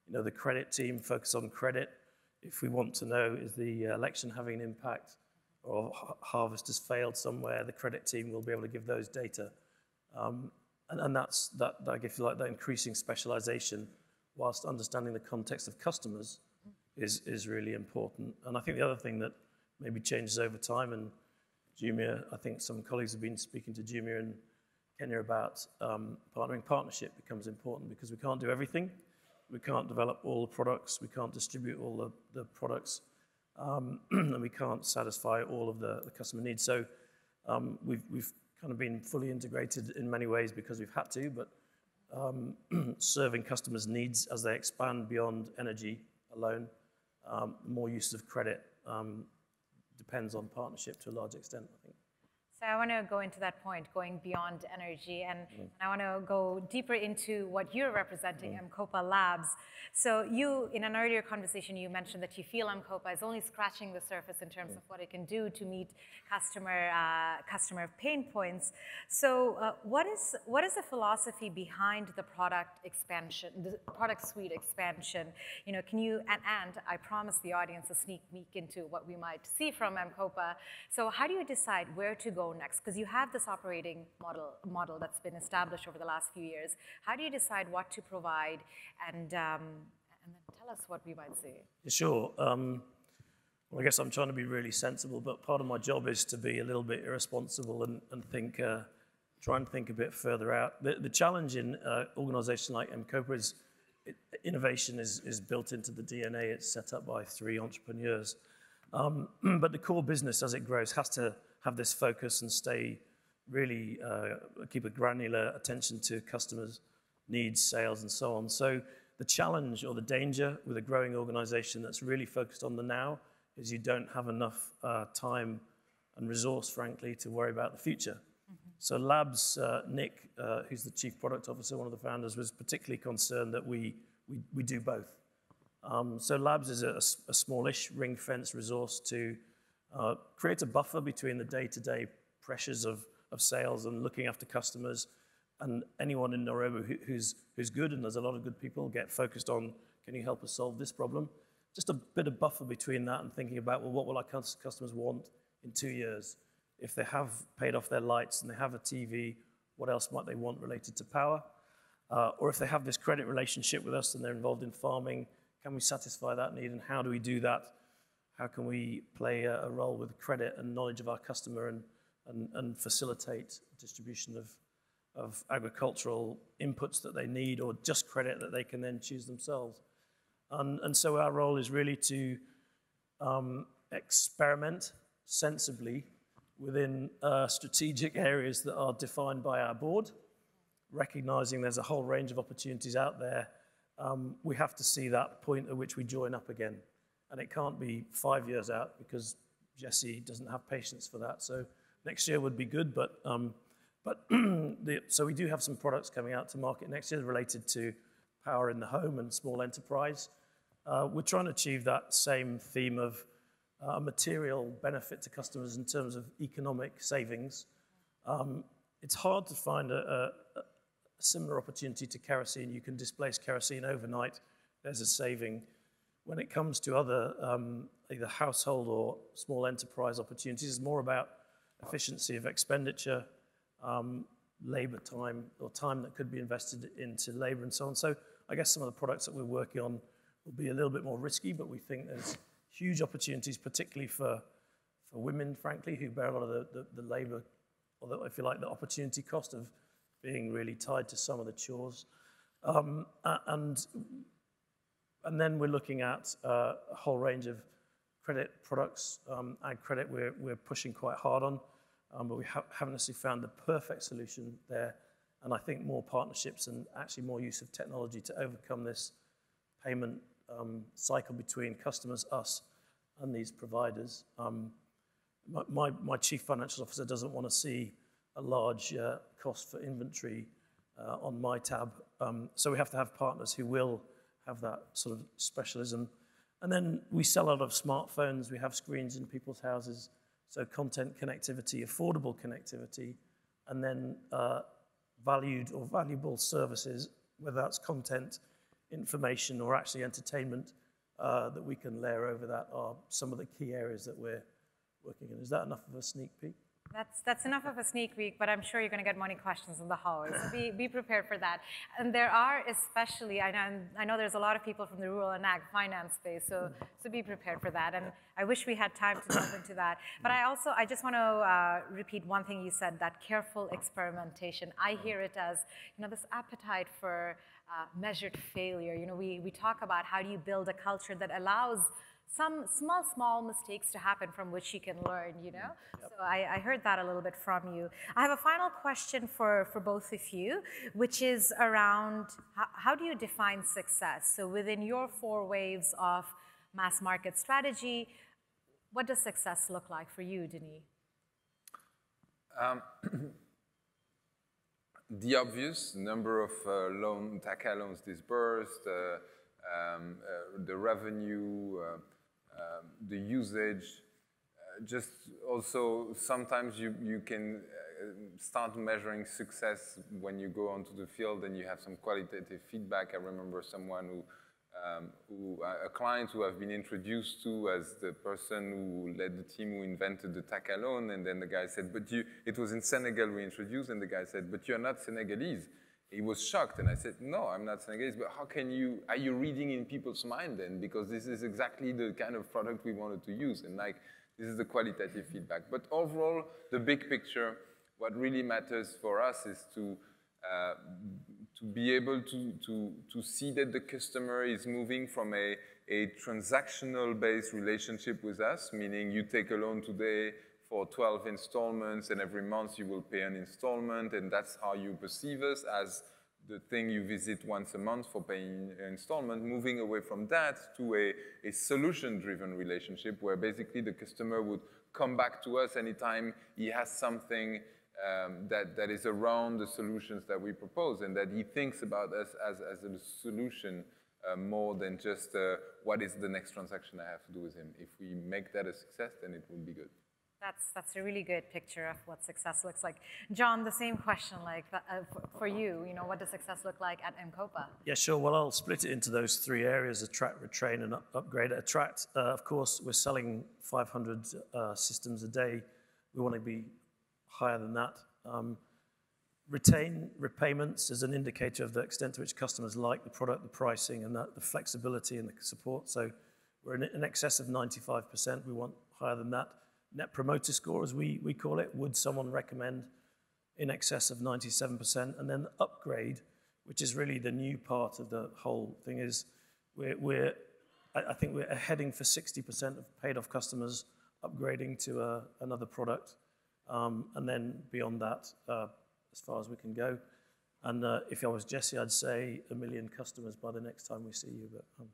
you know, the credit team, focus on credit. If we want to know, is the election having an impact or harvest has failed somewhere, the credit team will be able to give those data. Um, and, and that's, that, that, if you like, that increasing specialization whilst understanding the context of customers is, is really important. And I think the other thing that maybe changes over time, and Jumia, I think some colleagues have been speaking to Jumia and Kenya about um, partnering partnership becomes important because we can't do everything. We can't develop all the products, we can't distribute all the, the products, um, and we can't satisfy all of the, the customer needs. So um, we've, we've kind of been fully integrated in many ways because we've had to, but um, serving customers' needs as they expand beyond energy alone. Um, more use of credit um, depends on partnership to a large extent, I think.
So I want to go into that point, going beyond energy, and, mm. and I want to go deeper into what you're representing, mm. M-KOPA Labs. So you, in an earlier conversation, you mentioned that you feel M-KOPA is only scratching the surface in terms mm. of what it can do to meet customer uh, customer pain points. So uh, what is what is the philosophy behind the product expansion, the product suite expansion? You know, can you and, and I promise the audience a sneak peek into what we might see from M-KOPA. So how do you decide where to go next? Because you have this operating model, model that's been established over the last few years. How do you decide what to provide and, um, and then tell us what we might see?
Sure. Um, well, I guess I'm trying to be really sensible, but part of my job is to be a little bit irresponsible and, and think, uh, try and think a bit further out. The, the challenge in uh, organization like M-KOPA is it, innovation is, is built into the DNA. It's set up by three entrepreneurs. Um, but the core business, as it grows, has to have this focus and stay really uh, keep a granular attention to customers' needs, sales, and so on. So the challenge or the danger with a growing organization that's really focused on the now is you don't have enough uh, time and resource, frankly, to worry about the future. Mm-hmm. So Labs, uh, Nick, uh, who's the chief product officer, one of the founders, was particularly concerned that we, we, we do both. Um, so Labs is a, a smallish ring fence resource to uh, create a buffer between the day-to-day pressures of, of sales and looking after customers, and anyone in Nairobi who, who's, who's good, and there's a lot of good people, get focused on, can you help us solve this problem? Just a bit of buffer between that and thinking about, well, what will our customers want in two years? If they have paid off their lights and they have a TV, what else might they want related to power? Uh, or if they have this credit relationship with us and they're involved in farming, can we satisfy that need and how do we do that? How can we play a, a role with credit and knowledge of our customer and, and, and facilitate distribution of, of agricultural inputs that they need or just credit that they can then choose themselves? And, and so our role is really to um, experiment sensibly within uh, strategic areas that are defined by our board, recognizing there's a whole range of opportunities out there. Um, we have to see that point at which we join up again. And it can't be five years out because Jesse doesn't have patience for that. So next year would be good, but, um, but the, so we do have some products coming out to market next year related to power in the home and small enterprise. Uh, we're trying to achieve that same theme of uh, a material benefit to customers in terms of economic savings. Um, it's hard to find a, a, a, similar opportunity to kerosene. You can displace kerosene overnight. There's a saving. When it comes to other um, either household or small enterprise opportunities, it's more about efficiency of expenditure, um, labor time, or time that could be invested into labor and so on. So I guess some of the products that we're working on will be a little bit more risky, but we think there's huge opportunities, particularly for, for women, frankly, who bear a lot of the, the, the labor, or if you like, the opportunity cost of being really tied to some of the chores. Um, and, and then we're looking at uh, a whole range of credit products. Um, and credit we're, we're pushing quite hard on, um, but we ha haven't necessarily found the perfect solution there. And I think more partnerships and actually more use of technology to overcome this payment um, cycle between customers, us, and these providers. Um, my, my, my, chief financial officer doesn't want to see a large uh, cost for inventory uh, on my tab. Um, so we have to have partners who will have that sort of specialism. And then we sell a lot of smartphones. We have screens in people's houses. So content connectivity, affordable connectivity, and then uh, valued or valuable services, whether that's content information or actually entertainment uh, that we can layer over that are some of the key areas that we're working in. Is that enough of a sneak peek?
That's, that's enough of a sneak peek, but I'm sure you're going to get many questions in the hallway, so be, be prepared for that. And there are especially, I know, I know there's a lot of people from the rural and ag finance space, so, so be prepared for that. And I wish we had time to jump into that. But I also, I just want to uh, repeat one thing you said, that careful experimentation. I hear it as, you know, this appetite for uh, measured failure. You know, we, we talk about how do you build a culture that allows some small, small mistakes to happen from which you can learn, you know? Yep. So I, I, heard that a little bit from you. I have a final question for, for both of you, which is around how, how do you define success? So within your four waves of mass market strategy, what does success look like for you, Denis? Um,
the obvious number of uh, loan, TACA loans disbursed, uh, um, uh, the revenue, uh, um, the usage, uh, just also sometimes you, you can uh, start measuring success when you go onto the field and you have some qualitative feedback. I remember someone who um, who, uh, a client who I've been introduced to as the person who led the team who invented the loan. And then the guy said, but you, it was in Senegal we introduced, and the guy said, but you're not Senegalese. He was shocked, and I said, no, I'm not Senegalese, but how can you, are you reading in people's mind then? Because this is exactly the kind of product we wanted to use. And like, this is the qualitative feedback. But overall, the big picture, what really matters for us is to uh, to be able to, to, to see that the customer is moving from a, a transactional-based relationship with us, meaning you take a loan today for 12 installments and every month you will pay an installment and that's how you perceive us as the thing you visit once a month for paying an installment, moving away from that to a, a solution-driven relationship where basically the customer would come back to us anytime he has something um, that, that is around the solutions that we propose and that he thinks about us as, as a solution uh, more than just uh, what is the next transaction I have to do with him. If we make that a success, then it will be good.
That's, that's a really good picture of what success looks like. Jon, the same question like uh, for you, you know, what does success look like at M-KOPA?
Yeah, sure. Well, I'll split it into those three areas, attract, retrain, and up upgrade. Attract, uh, of course, we're selling 500 uh, systems a day. We want to be higher than that. Um, retain repayments is an indicator of the extent to which customers like the product, the pricing, and the, the flexibility and the support. So we're in, in excess of 95%. We want higher than that. Net promoter score, as we, we call it, would someone recommend in excess of 97%? And then the upgrade, which is really the new part of the whole thing, is we're, we're I, think we're heading for 60% of paid off customers upgrading to uh, another product. Um, and then beyond that, uh, as far as we can go. And uh, if I was Jesse, I'd say a million customers by the next time we see you. But um,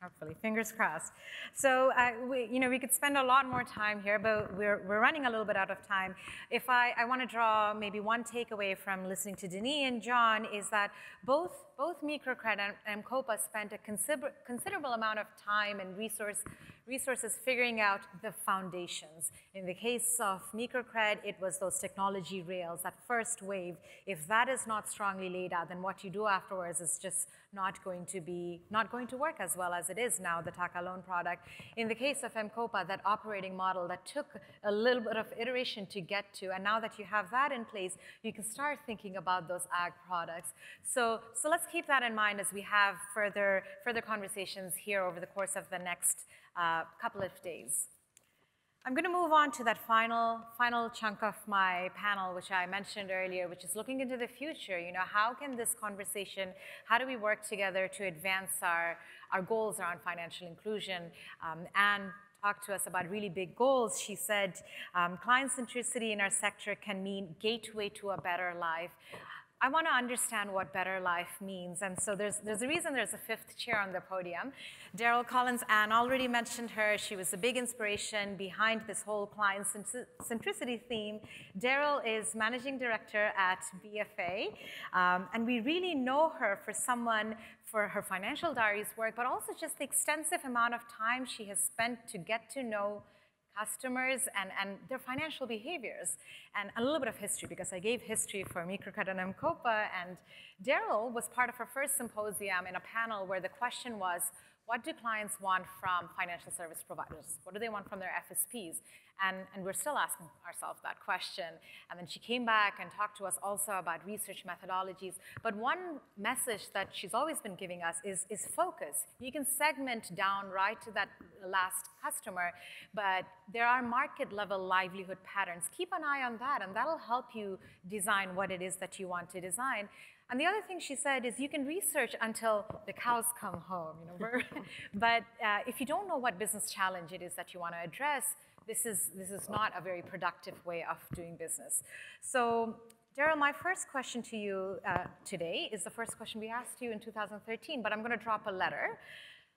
Hopefully, fingers crossed. So, uh, we, you know, we could spend a lot more time here, but we're, we're running a little bit out of time. If I, I want to draw maybe one takeaway from listening to Denis and Jon is that both, both Microcred and, M-KOPA spent a consider, considerable amount of time and resource resources figuring out the foundations. In the case of microcred, it was those technology rails, that first wave. If that is not strongly laid out, then what you do afterwards is just not going to be, not going to work as well as it is now, the TACA loan product. In the case of M-KOPA, that operating model that took a little bit of iteration to get to, and now that you have that in place, you can start thinking about those ag products. So, so let's keep that in mind as we have further, further conversations here over the course of the next uh, couple of days. I'm going to move on to that final, final chunk of my panel, which I mentioned earlier, which is looking into the future. You know, how can this conversation, how do we work together to advance our, our goals around financial inclusion? Um, and talked to us about really big goals. She said um, client centricity in our sector can mean gateway to a better life. I want to understand what better life means. And so there's, there's a reason there's a fifth chair on the podium. Daryl Collins, Anne already mentioned her. She was a big inspiration behind this whole client centricity theme. Daryl is managing director at BFA. Um, and we really know her for someone for her financial diaries work, but also just the extensive amount of time she has spent to get to know customers and, and their financial behaviors. And a little bit of history, because I gave history for Microcred and M-KOPA, and Daryl was part of her first symposium in a panel where the question was, what do clients want from financial service providers? What do they want from their FSPs? And, and we're still asking ourselves that question. And then she came back and talked to us also about research methodologies. But one message that she's always been giving us is, is focus. You can segment down right to that last customer, but there are market level livelihood patterns. Keep an eye on that, and that'll help you design what it is that you want to design. And the other thing she said is you can research until the cows come home, you know. but uh, if you don't know what business challenge it is that you want to address, this is, this is not a very productive way of doing business. So Daryl, my first question to you uh, today is the first question we asked you in 2013, but I'm going to drop a letter.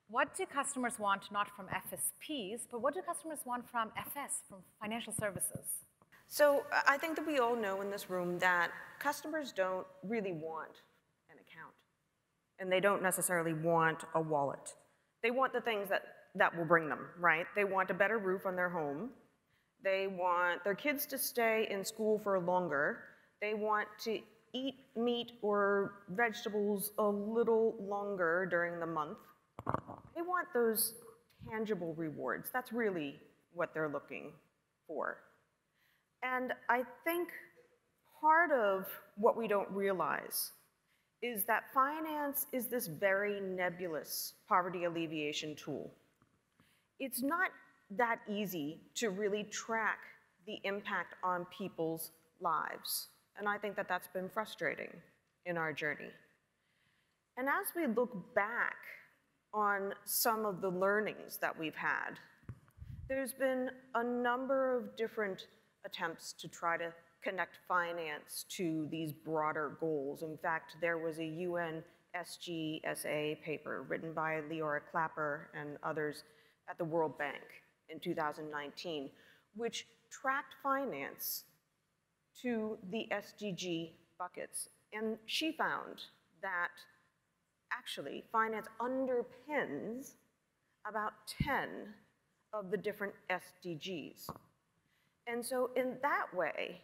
What do customers want not from FSPs, but what do customers want from FS, from financial services?
So I think that we all know in this room that customers don't really want an account, and they don't necessarily want a wallet. They want the things that that will bring them, right? They want a better roof on their home. They want their kids to stay in school for longer. They want to eat meat or vegetables a little longer during the month. They want those tangible rewards. That's really what they're looking for. And I think part of what we don't realize is that finance is this very nebulous poverty alleviation tool it's not that easy to really track the impact on people's lives. And I think that that's been frustrating in our journey. And as we look back on some of the learnings that we've had, there's been a number of different attempts to try to connect finance to these broader goals. In fact, there was a UN SGSA paper written by Leora Klapper and others at the World Bank in 2019, which tracked finance to the SDG buckets. And she found that actually finance underpins about 10 of the different SDGs. And so in that way,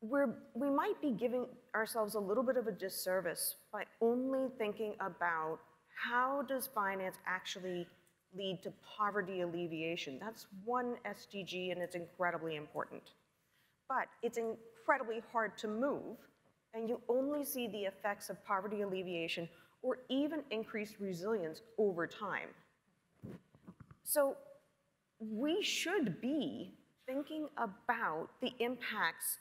we're, we might be giving ourselves a little bit of a disservice by only thinking about how does finance actually lead to poverty alleviation. That's one SDG and it's incredibly important. But it's incredibly hard to move and you only see the effects of poverty alleviation or even increased resilience over time. So we should be thinking about the impacts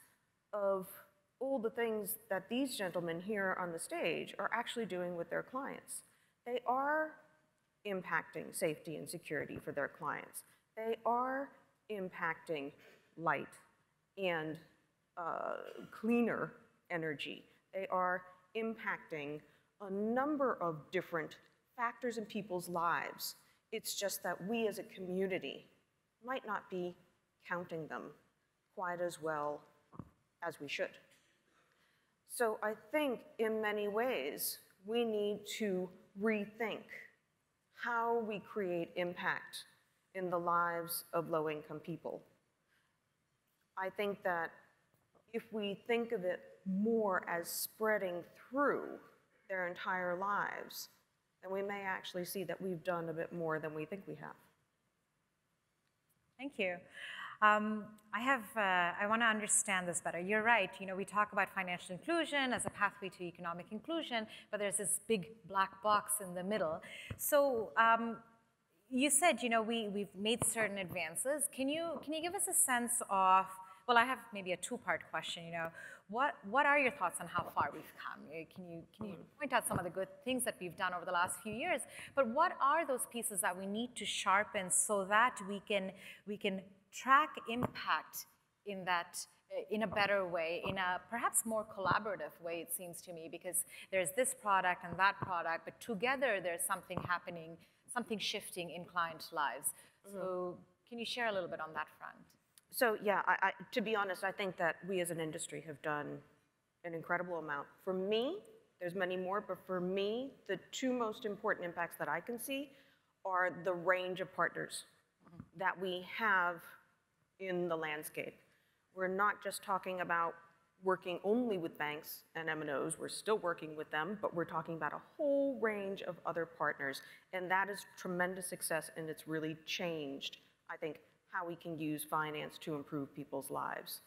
of all the things that these gentlemen here on the stage are actually doing with their clients. They are impacting safety and security for their clients. They are impacting light and uh, cleaner energy. They are impacting a number of different factors in people's lives. It's just that we as a community might not be counting them quite as well as we should. So I think in many ways, we need to rethink how we create impact in the lives of low-income people. I think that if we think of it more as spreading through their entire lives, then we may actually see that we've done a bit more than we think we have.
Thank you. Um, I have, uh, I want to understand this better. You're right, you know, we talk about financial inclusion as a pathway to economic inclusion, but there's this big black box in the middle. So um, you said, you know, we, we've made certain advances. Can you, can you give us a sense of, well, I have maybe a two-part question, you know, what, what are your thoughts on how far we've come? Can you, can you point out some of the good things that we've done over the last few years? But what are those pieces that we need to sharpen so that we can, we can track impact in that in a better way, in a perhaps more collaborative way, it seems to me, because there's this product and that product, but together there's something happening, something shifting in client lives. Mm -hmm. So can you share a little bit on that front?
So yeah, I, I, to be honest, I think that we as an industry have done an incredible amount. For me, there's many more, but for me, the two most important impacts that I can see are the range of partners mm -hmm. that we have in the landscape. We're not just talking about working only with banks and MNOs, we're still working with them, but we're talking about a whole range of other partners, and that is tremendous success, and it's really changed, I think, how we can use finance to improve people's lives.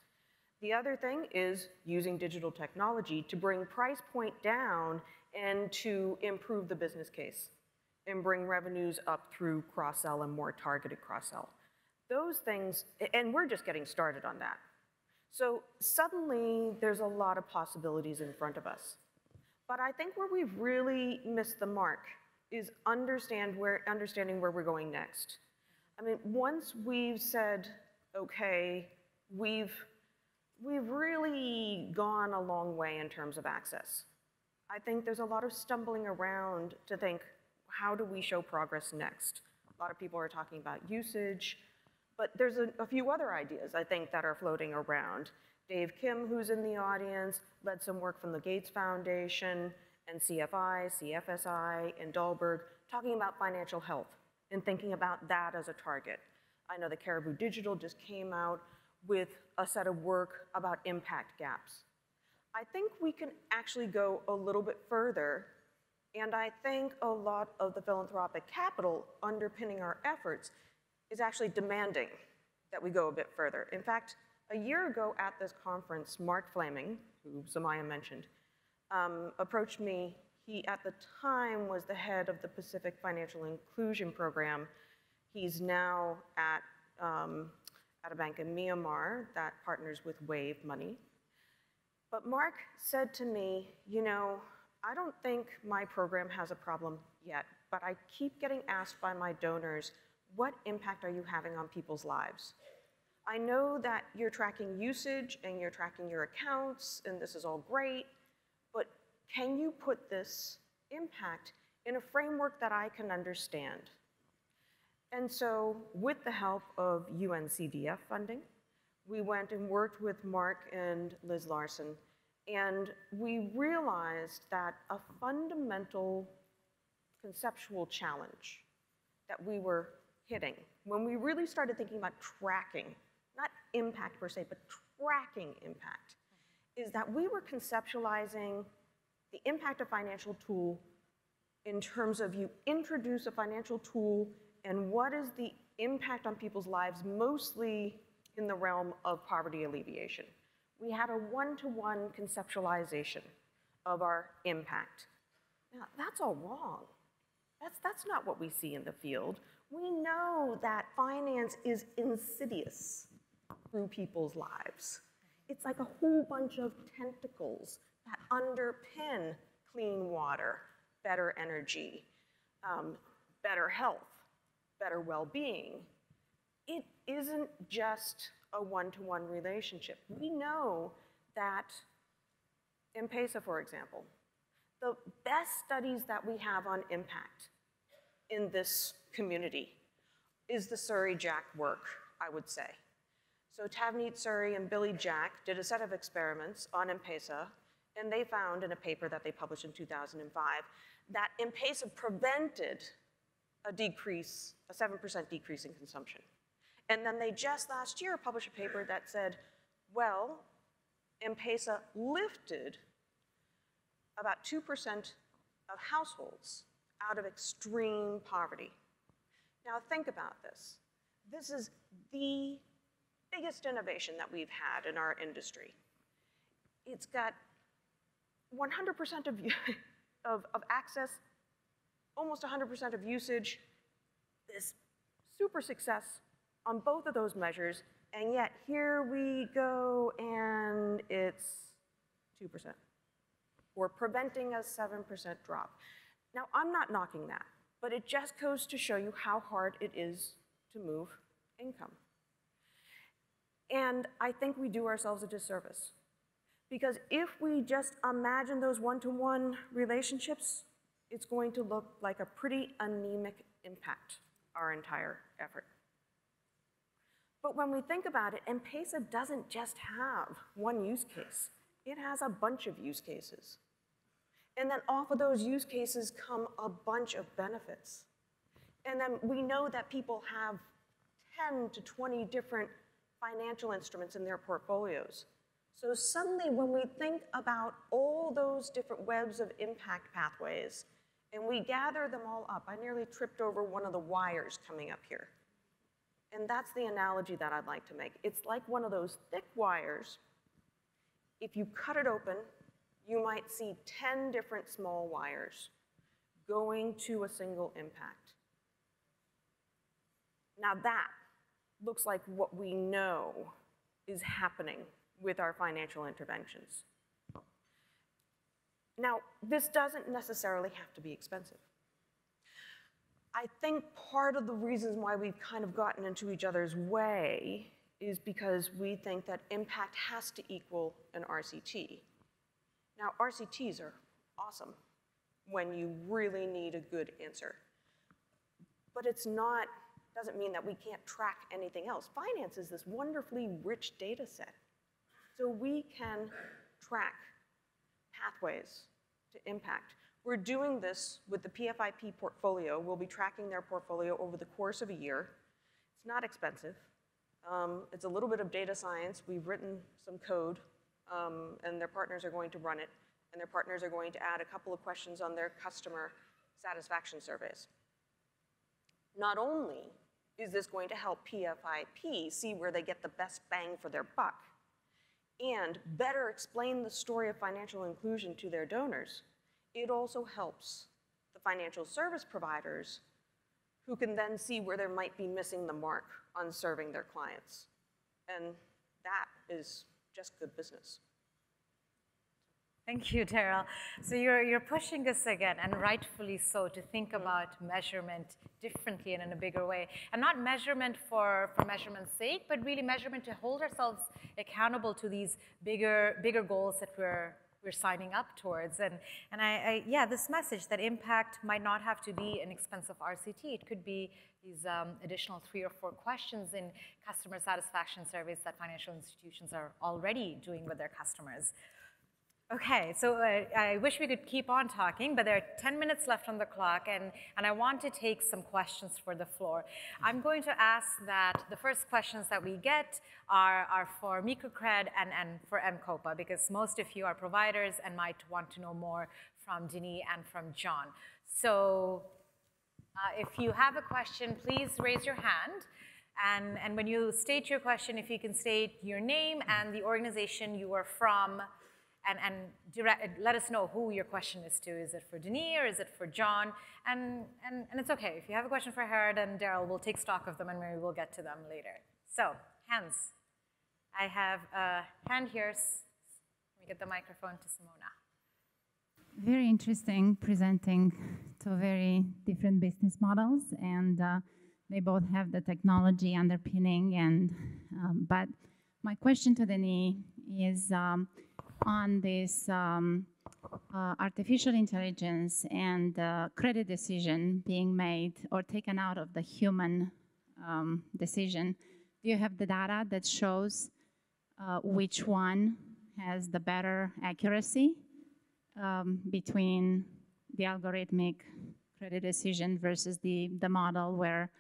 The other thing is using digital technology to bring price point down and to improve the business case and bring revenues up through cross-sell and more targeted cross-sell. Those things, and we're just getting started on that. So suddenly there's a lot of possibilities in front of us. But I think where we've really missed the mark is understand where, understanding where we're going next. I mean, once we've said, okay, we've, we've really gone a long way in terms of access. I think there's a lot of stumbling around to think, how do we show progress next? A lot of people are talking about usage, but there's a, a few other ideas, I think, that are floating around. Dave Kim, who's in the audience, led some work from the Gates Foundation and CFI, CFSI, and Dalberg, talking about financial health and thinking about that as a target. I know the Caribou Digital just came out with a set of work about impact gaps. I think we can actually go a little bit further, and I think a lot of the philanthropic capital underpinning our efforts is actually demanding that we go a bit further. In fact, a year ago at this conference, Mark Flaming, who Sumaiya mentioned, um, approached me. He, at the time, was the head of the Pacific Financial Inclusion Program. He's now at, um, at a bank in Myanmar that partners with Wave Money. But Mark said to me, you know, I don't think my program has a problem yet, but I keep getting asked by my donors what impact are you having on people's lives? I know that you're tracking usage and you're tracking your accounts, and this is all great, but can you put this impact in a framework that I can understand? And so, with the help of UNCDF funding, we went and worked with Mark and Liz Larson, and we realized that a fundamental conceptual challenge that we were hitting, when we really started thinking about tracking not impact per se, but tracking impact, is that we were conceptualizing the impact of financial tool in terms of you introduce a financial tool and what is the impact on people's lives, mostly in the realm of poverty alleviation. We had a one-to-one conceptualization of our impact. Now, that's all wrong. That's, that's not what we see in the field. We know that finance is insidious through people's lives. It's like a whole bunch of tentacles that underpin clean water, better energy, um, better health, better well-being. It isn't just a one-to-one relationship. We know that M-Pesa, for example, the best studies that we have on impact in this community is the Suri Jack work, I would say. So Tavneet Suri and Billy Jack did a set of experiments on M-Pesa, and they found in a paper that they published in 2005 that M-Pesa prevented a decrease, a 7% decrease in consumption. And then they just last year published a paper that said, well, M-Pesa lifted about 2% of households out of extreme poverty. Now think about this. This is the biggest innovation that we've had in our industry. It's got 100% of, of, of access, almost 100% of usage, this super success on both of those measures, and yet here we go and it's 2%. We're preventing a 7% drop. Now, I'm not knocking that, but it just goes to show you how hard it is to move income. And I think we do ourselves a disservice. Because if we just imagine those one-to-one -one relationships, it's going to look like a pretty anemic impact, our entire effort. But when we think about it, M-Pesa doesn't just have one use case. It has a bunch of use cases. And then off of those use cases come a bunch of benefits. And then we know that people have 10 to 20 different financial instruments in their portfolios. So suddenly when we think about all those different webs of impact pathways, and we gather them all up, I nearly tripped over one of the wires coming up here. And that's the analogy that I'd like to make. It's like one of those thick wires. If you cut it open, you might see 10 different small wires going to a single impact. Now that looks like what we know is happening with our financial interventions. Now, this doesn't necessarily have to be expensive. I think part of the reasons why we've kind of gotten into each other's way is because we think that impact has to equal an RCT. Now, RCTs are awesome when you really need a good answer. But it's not, doesn't mean that we can't track anything else. Finance is this wonderfully rich data set. So we can track pathways to impact. We're doing this with the PFIP portfolio. We'll be tracking their portfolio over the course of a year. It's not expensive. Um, it's a little bit of data science. We've written some code, um, and their partners are going to run it, and their partners are going to add a couple of questions on their customer satisfaction surveys. Not only is this going to help PFIP see where they get the best bang for their buck, and better explain the story of financial inclusion to their donors, it also helps the financial service providers who can then see where they might be missing the mark on serving their clients. And that is just good business.
Thank you, Daryl. So you're, you're pushing us again, and rightfully so, to think mm-hmm. about measurement differently and in a bigger way. And not measurement for, for measurement's sake, but really measurement to hold ourselves accountable to these bigger, bigger goals that we're, we're signing up towards. And, and I, I, yeah, this message that impact might not have to be an expensive RCT. It could be these um, additional three or four questions in customer satisfaction surveys that financial institutions are already doing with their customers. Okay, so uh, I wish we could keep on talking, but there are 10 minutes left on the clock, and, and I want to take some questions for the floor. I'm going to ask that the first questions that we get are, are for MicroCred and, and for M-KOPA, because most of you are providers and might want to know more from Denis and from Jon. So uh, if you have a question, please raise your hand. And, and when you state your question, if you can state your name and the organization you are from, and, and direct, let us know who your question is to. Is it for Denis or is it for Jon? And, and, and it's okay. If you have a question for Gerhard and Daryl, we'll take stock of them and maybe we'll get to them later. So, hands. I have a hand here. Let me get the microphone to Simona.
Very interesting presenting two very different business models and uh, they both have the technology underpinning and um, but my question to Denis is um, on this um, uh, artificial intelligence and uh, credit decision being made or taken out of the human um, decision, do you have the data that shows uh, which one has the better accuracy um, between the algorithmic credit decision versus the, the model where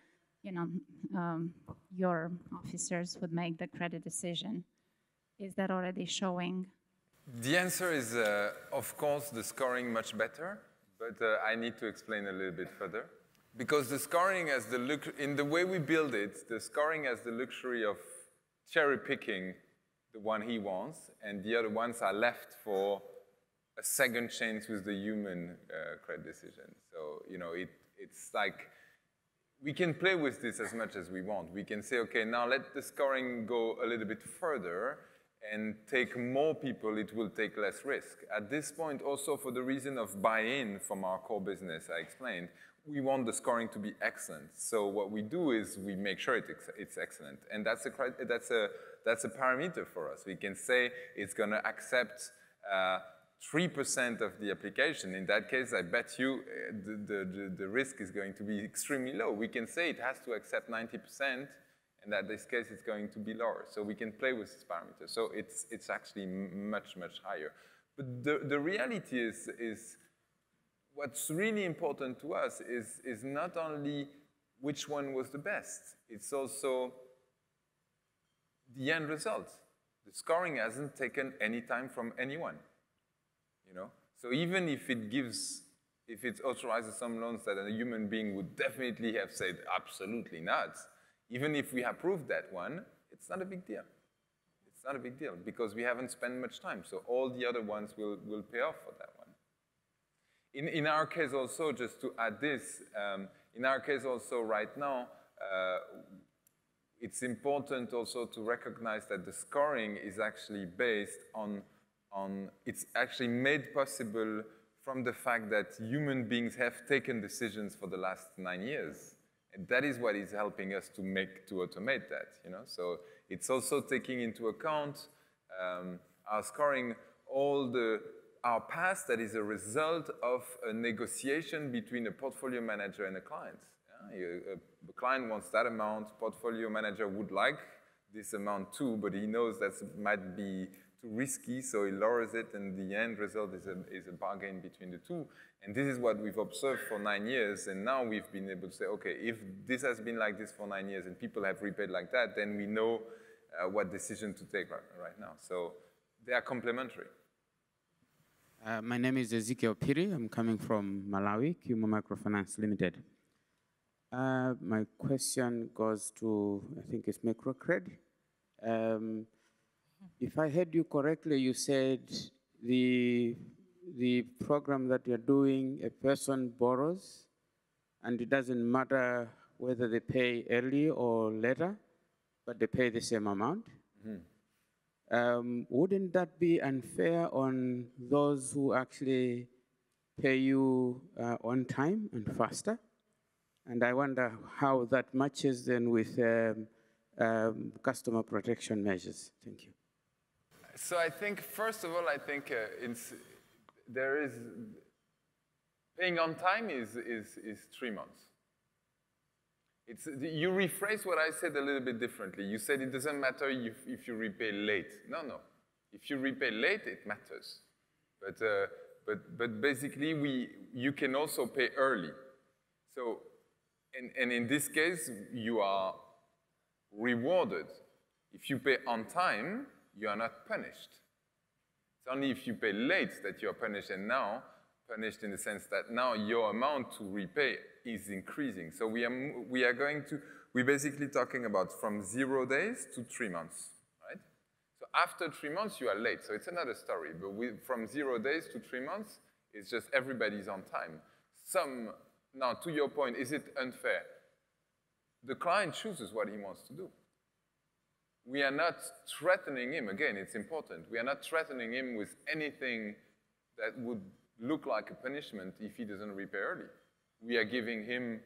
you know, um, your officers would make the credit decision? Is that already showing
the answer is, uh, of course, the scoring much better, but uh, I need to explain a little bit further. Because the scoring has the look, in the way we build it, the scoring has the luxury of cherry picking the one he wants, and the other ones are left for a second chance with the human uh, credit decision. So, you know, it, it's like, we can play with this as much as we want. We can say, okay, now let the scoring go a little bit further, and take more people, it will take less risk. At this point, also for the reason of buy-in from our core business, I explained, we want the scoring to be excellent. So what we do is we make sure it's excellent. And that's a, that's a, that's a parameter for us. We can say it's going to accept 3% uh, of the application. In that case, I bet you uh, the, the, the risk is going to be extremely low. We can say it has to accept 90%, and that this case it's going to be lower. So we can play with this parameter. So it's, it's actually much, much higher. But the, the reality is, is what's really important to us is, is not only which one was the best, it's also the end result. The scoring hasn't taken any time from anyone, you know? So even if it gives, if it authorizes some loans that a human being would definitely have said absolutely not, even if we have proved that one, it's not a big deal. It's not a big deal because we haven't spent much time. So all the other ones will, will pay off for that one. In, in our case also, just to add this, um, in our case also right now, uh, it's important also to recognize that the scoring is actually based on, on, it's actually made possible from the fact that human beings have taken decisions for the last nine years. And that is what is helping us to make, to automate that, you know? So it's also taking into account um, our scoring all the, our past that is a result of a negotiation between a portfolio manager and a client. Yeah? A, client wants that amount, portfolio manager would like this amount too, but he knows that might be too risky, so he lowers it, and the end result is a, is a bargain between the two. And this is what we've observed for nine years, and now we've been able to say, okay, if this has been like this for nine years and people have repaid like that, then we know uh, what decision to take right, right, now. So they are complementary.
Uh, my name is Ezekiel Phiri. I'm coming from Malawi, CUMO Microfinance Limited. Uh, my question goes to, I think it's MicroCred. Um, if I heard you correctly, you said the, the program that you're doing, a person borrows, and it doesn't matter whether they pay early or later, but they pay the same amount. Mm um, wouldn't that be unfair on those who actually pay you uh, on time and faster? And I wonder how that matches then with um, um, customer protection measures. Thank you.
So I think, first of all, I think uh, there is, paying on time is, is, is three months. It's, you rephrase what I said a little bit differently. You said it doesn't matter if, if you repay late. No, no. If you repay late, it matters. But, uh, but, but basically, we, you can also pay early. So, and, and in this case, you are rewarded. If you pay on time, you are not punished. It's only if you pay late that you are punished, and now punished in the sense that now your amount to repay is increasing. So we are, we are going to, we're basically talking about from zero days to three months, right? So after three months, you are late. So it's another story. But we, from zero days to three months, it's just everybody's on time. Some, now to your point, is it unfair? The client chooses what he wants to do. We are not threatening him, again, it's important. We are not threatening him with anything that would look like a punishment if he doesn't repay early. We are giving him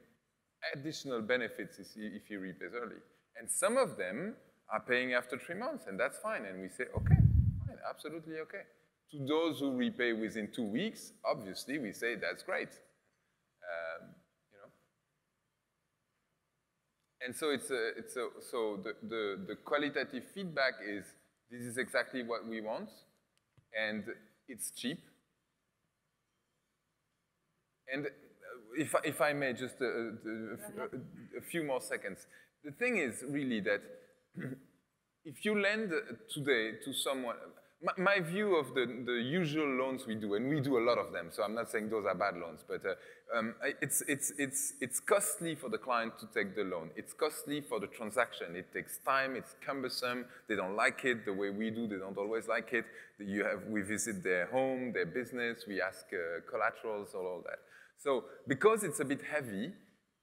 additional benefits if he, repays early. And some of them are paying after three months, and that's fine. And we say, okay, fine, absolutely okay. To those who repay within two weeks, obviously, we say that's great. Um, you know. And so it's a, it's a, so the, the, the qualitative feedback is this is exactly what we want, and it's cheap. And uh, if, if I may, just a, a, a, few more seconds. The thing is really that if you lend today to someone, my, view of the, the usual loans we do, and we do a lot of them, so I'm not saying those are bad loans, but uh, um, it's, it's, it's, it's costly for the client to take the loan. It's costly for the transaction. It takes time, it's cumbersome, they don't like it the way we do, they don't always like it. You have, we visit their home, their business, we ask uh, collaterals, all, all that. So because it's a bit heavy,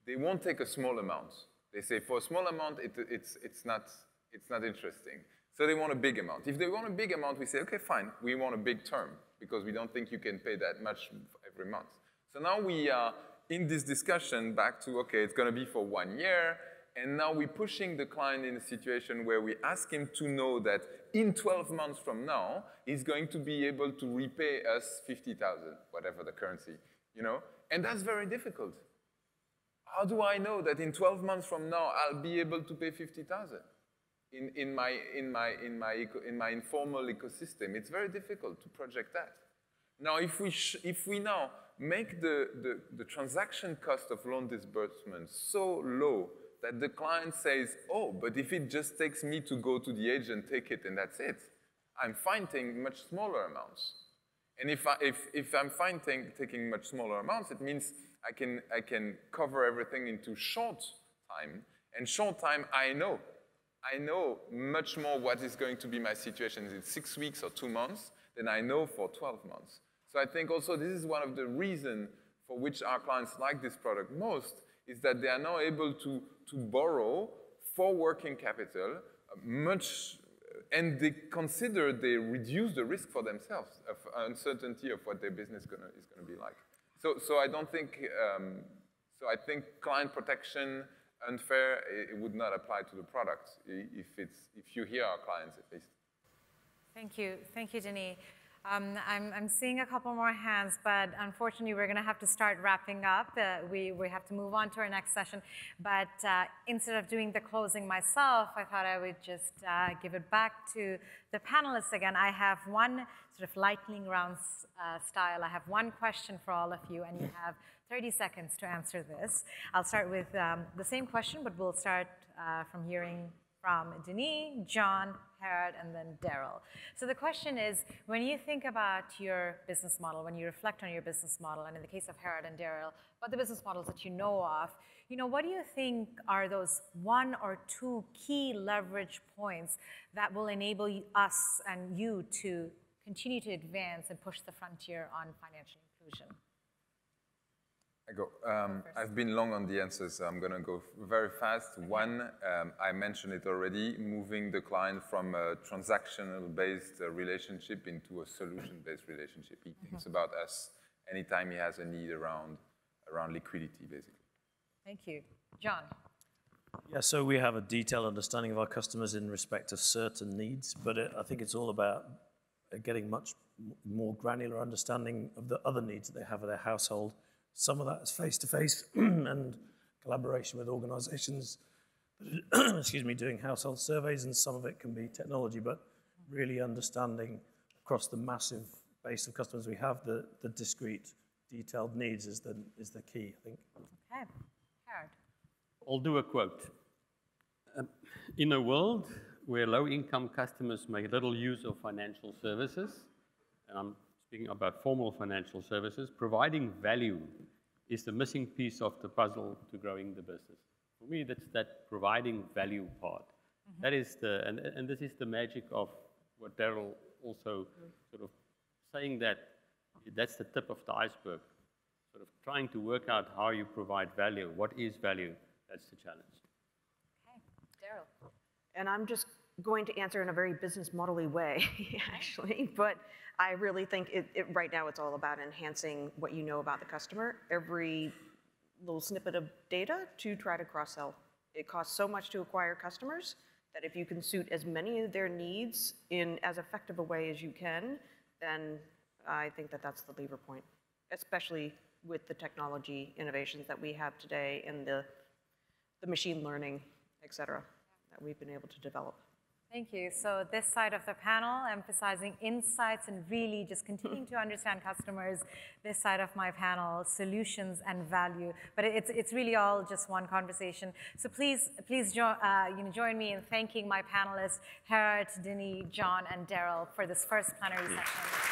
they won't take a small amount. They say for a small amount, it, it's, it's, not, it's not interesting. So they want a big amount. If they want a big amount, we say, okay, fine, we want a big term because we don't think you can pay that much every month. So now we are in this discussion back to, okay, it's going to be for one year, and now we're pushing the client in a situation where we ask him to know that in 12 months from now, he's going to be able to repay us 50,000, whatever the currency, you know? And that's very difficult. How do I know that in 12 months from now, I'll be able to pay 50,000 in, in, my, in, my, in, my, in my informal ecosystem? It's very difficult to project that. Now, if we, if we now make the, the, the transaction cost of loan disbursement so low that the client says, oh, but if it just takes me to go to the agent, take it, and that's it, I'm finding much smaller amounts. And if, I, if, if I'm fine taking much smaller amounts, it means I can, I can cover everything into short time. And short time, I know. I know much more what is going to be my situation. It six weeks or two months? Than I know for 12 months. So I think also this is one of the reasons for which our clients like this product most, is that they are now able to, to borrow for working capital much and they consider they reduce the risk for themselves of uncertainty of what their business gonna, is going to be like. So, so I don't think, um, so I think client protection, unfair, it, would not apply to the product if, it's, if you hear our clients at least.
Thank you. Thank you, Denis. Um, I'm, I'm, seeing a couple more hands, but unfortunately, we're going to have to start wrapping up. Uh, we, we have to move on to our next session. But uh, instead of doing the closing myself, I thought I would just uh, give it back to the panelists again. I have one sort of lightning round uh, style. I have one question for all of you, and you have 30 seconds to answer this. I'll start with um, the same question, but we'll start uh, from hearing from Denis, Jon, Gerhard, and then Daryl. So the question is, when you think about your business model, when you reflect on your business model, and in the case of Gerhard and Daryl, what the business models that you know of, you know, what do you think are those one or two key leverage points that will enable us and you to continue to advance and push the frontier on financial inclusion?
I go. Um, I've been long on the answers, so I'm going to go very fast. Okay. One, um, I mentioned it already, moving the client from a transactional-based uh, relationship into a solution-based relationship. He mm -hmm. thinks mm-hmm. about us anytime he has a need around, around liquidity, basically.
Thank you. Jon?
Yeah, so we have a detailed understanding of our customers in respect of certain needs, but it, I think it's all about getting much more granular understanding of the other needs that they have of their household, some of that is face-to-face and collaboration with organizations, excuse me, doing household surveys, and some of it can be technology, but really understanding across the massive base of customers we have, the, the discrete, detailed needs is the, is the key, I think.
Okay, Gerhard.
I'll do a quote. Um, in a world where low-income customers make little use of financial services, and I'm speaking about formal financial services, providing value is the missing piece of the puzzle to growing the business. For me, that's that providing value part. Mm-hmm. That is the, and, and this is the magic of what Daryl also sort of saying that that's the tip of the iceberg. Sort of trying to work out how you provide value. What is value? That's the challenge.
Okay, Daryl.
And I'm just going to answer in a very business model way, actually, but I really think it, it, right now it's all about enhancing what you know about the customer, every little snippet of data to try to cross-sell. It costs so much to acquire customers that if you can suit as many of their needs in as effective a way as you can, then I think that that's the lever point, especially with the technology innovations that we have today and the, the machine learning, et cetera, that we've been able to develop.
Thank you. So this side of the panel emphasizing insights and really just continuing to understand customers. This side of my panel, solutions and value. But it's, it's really all just one conversation. So please, please jo uh, you know, join me in thanking my panelists, Gerhard, Denis, Jon, and Daryl for this first plenary session.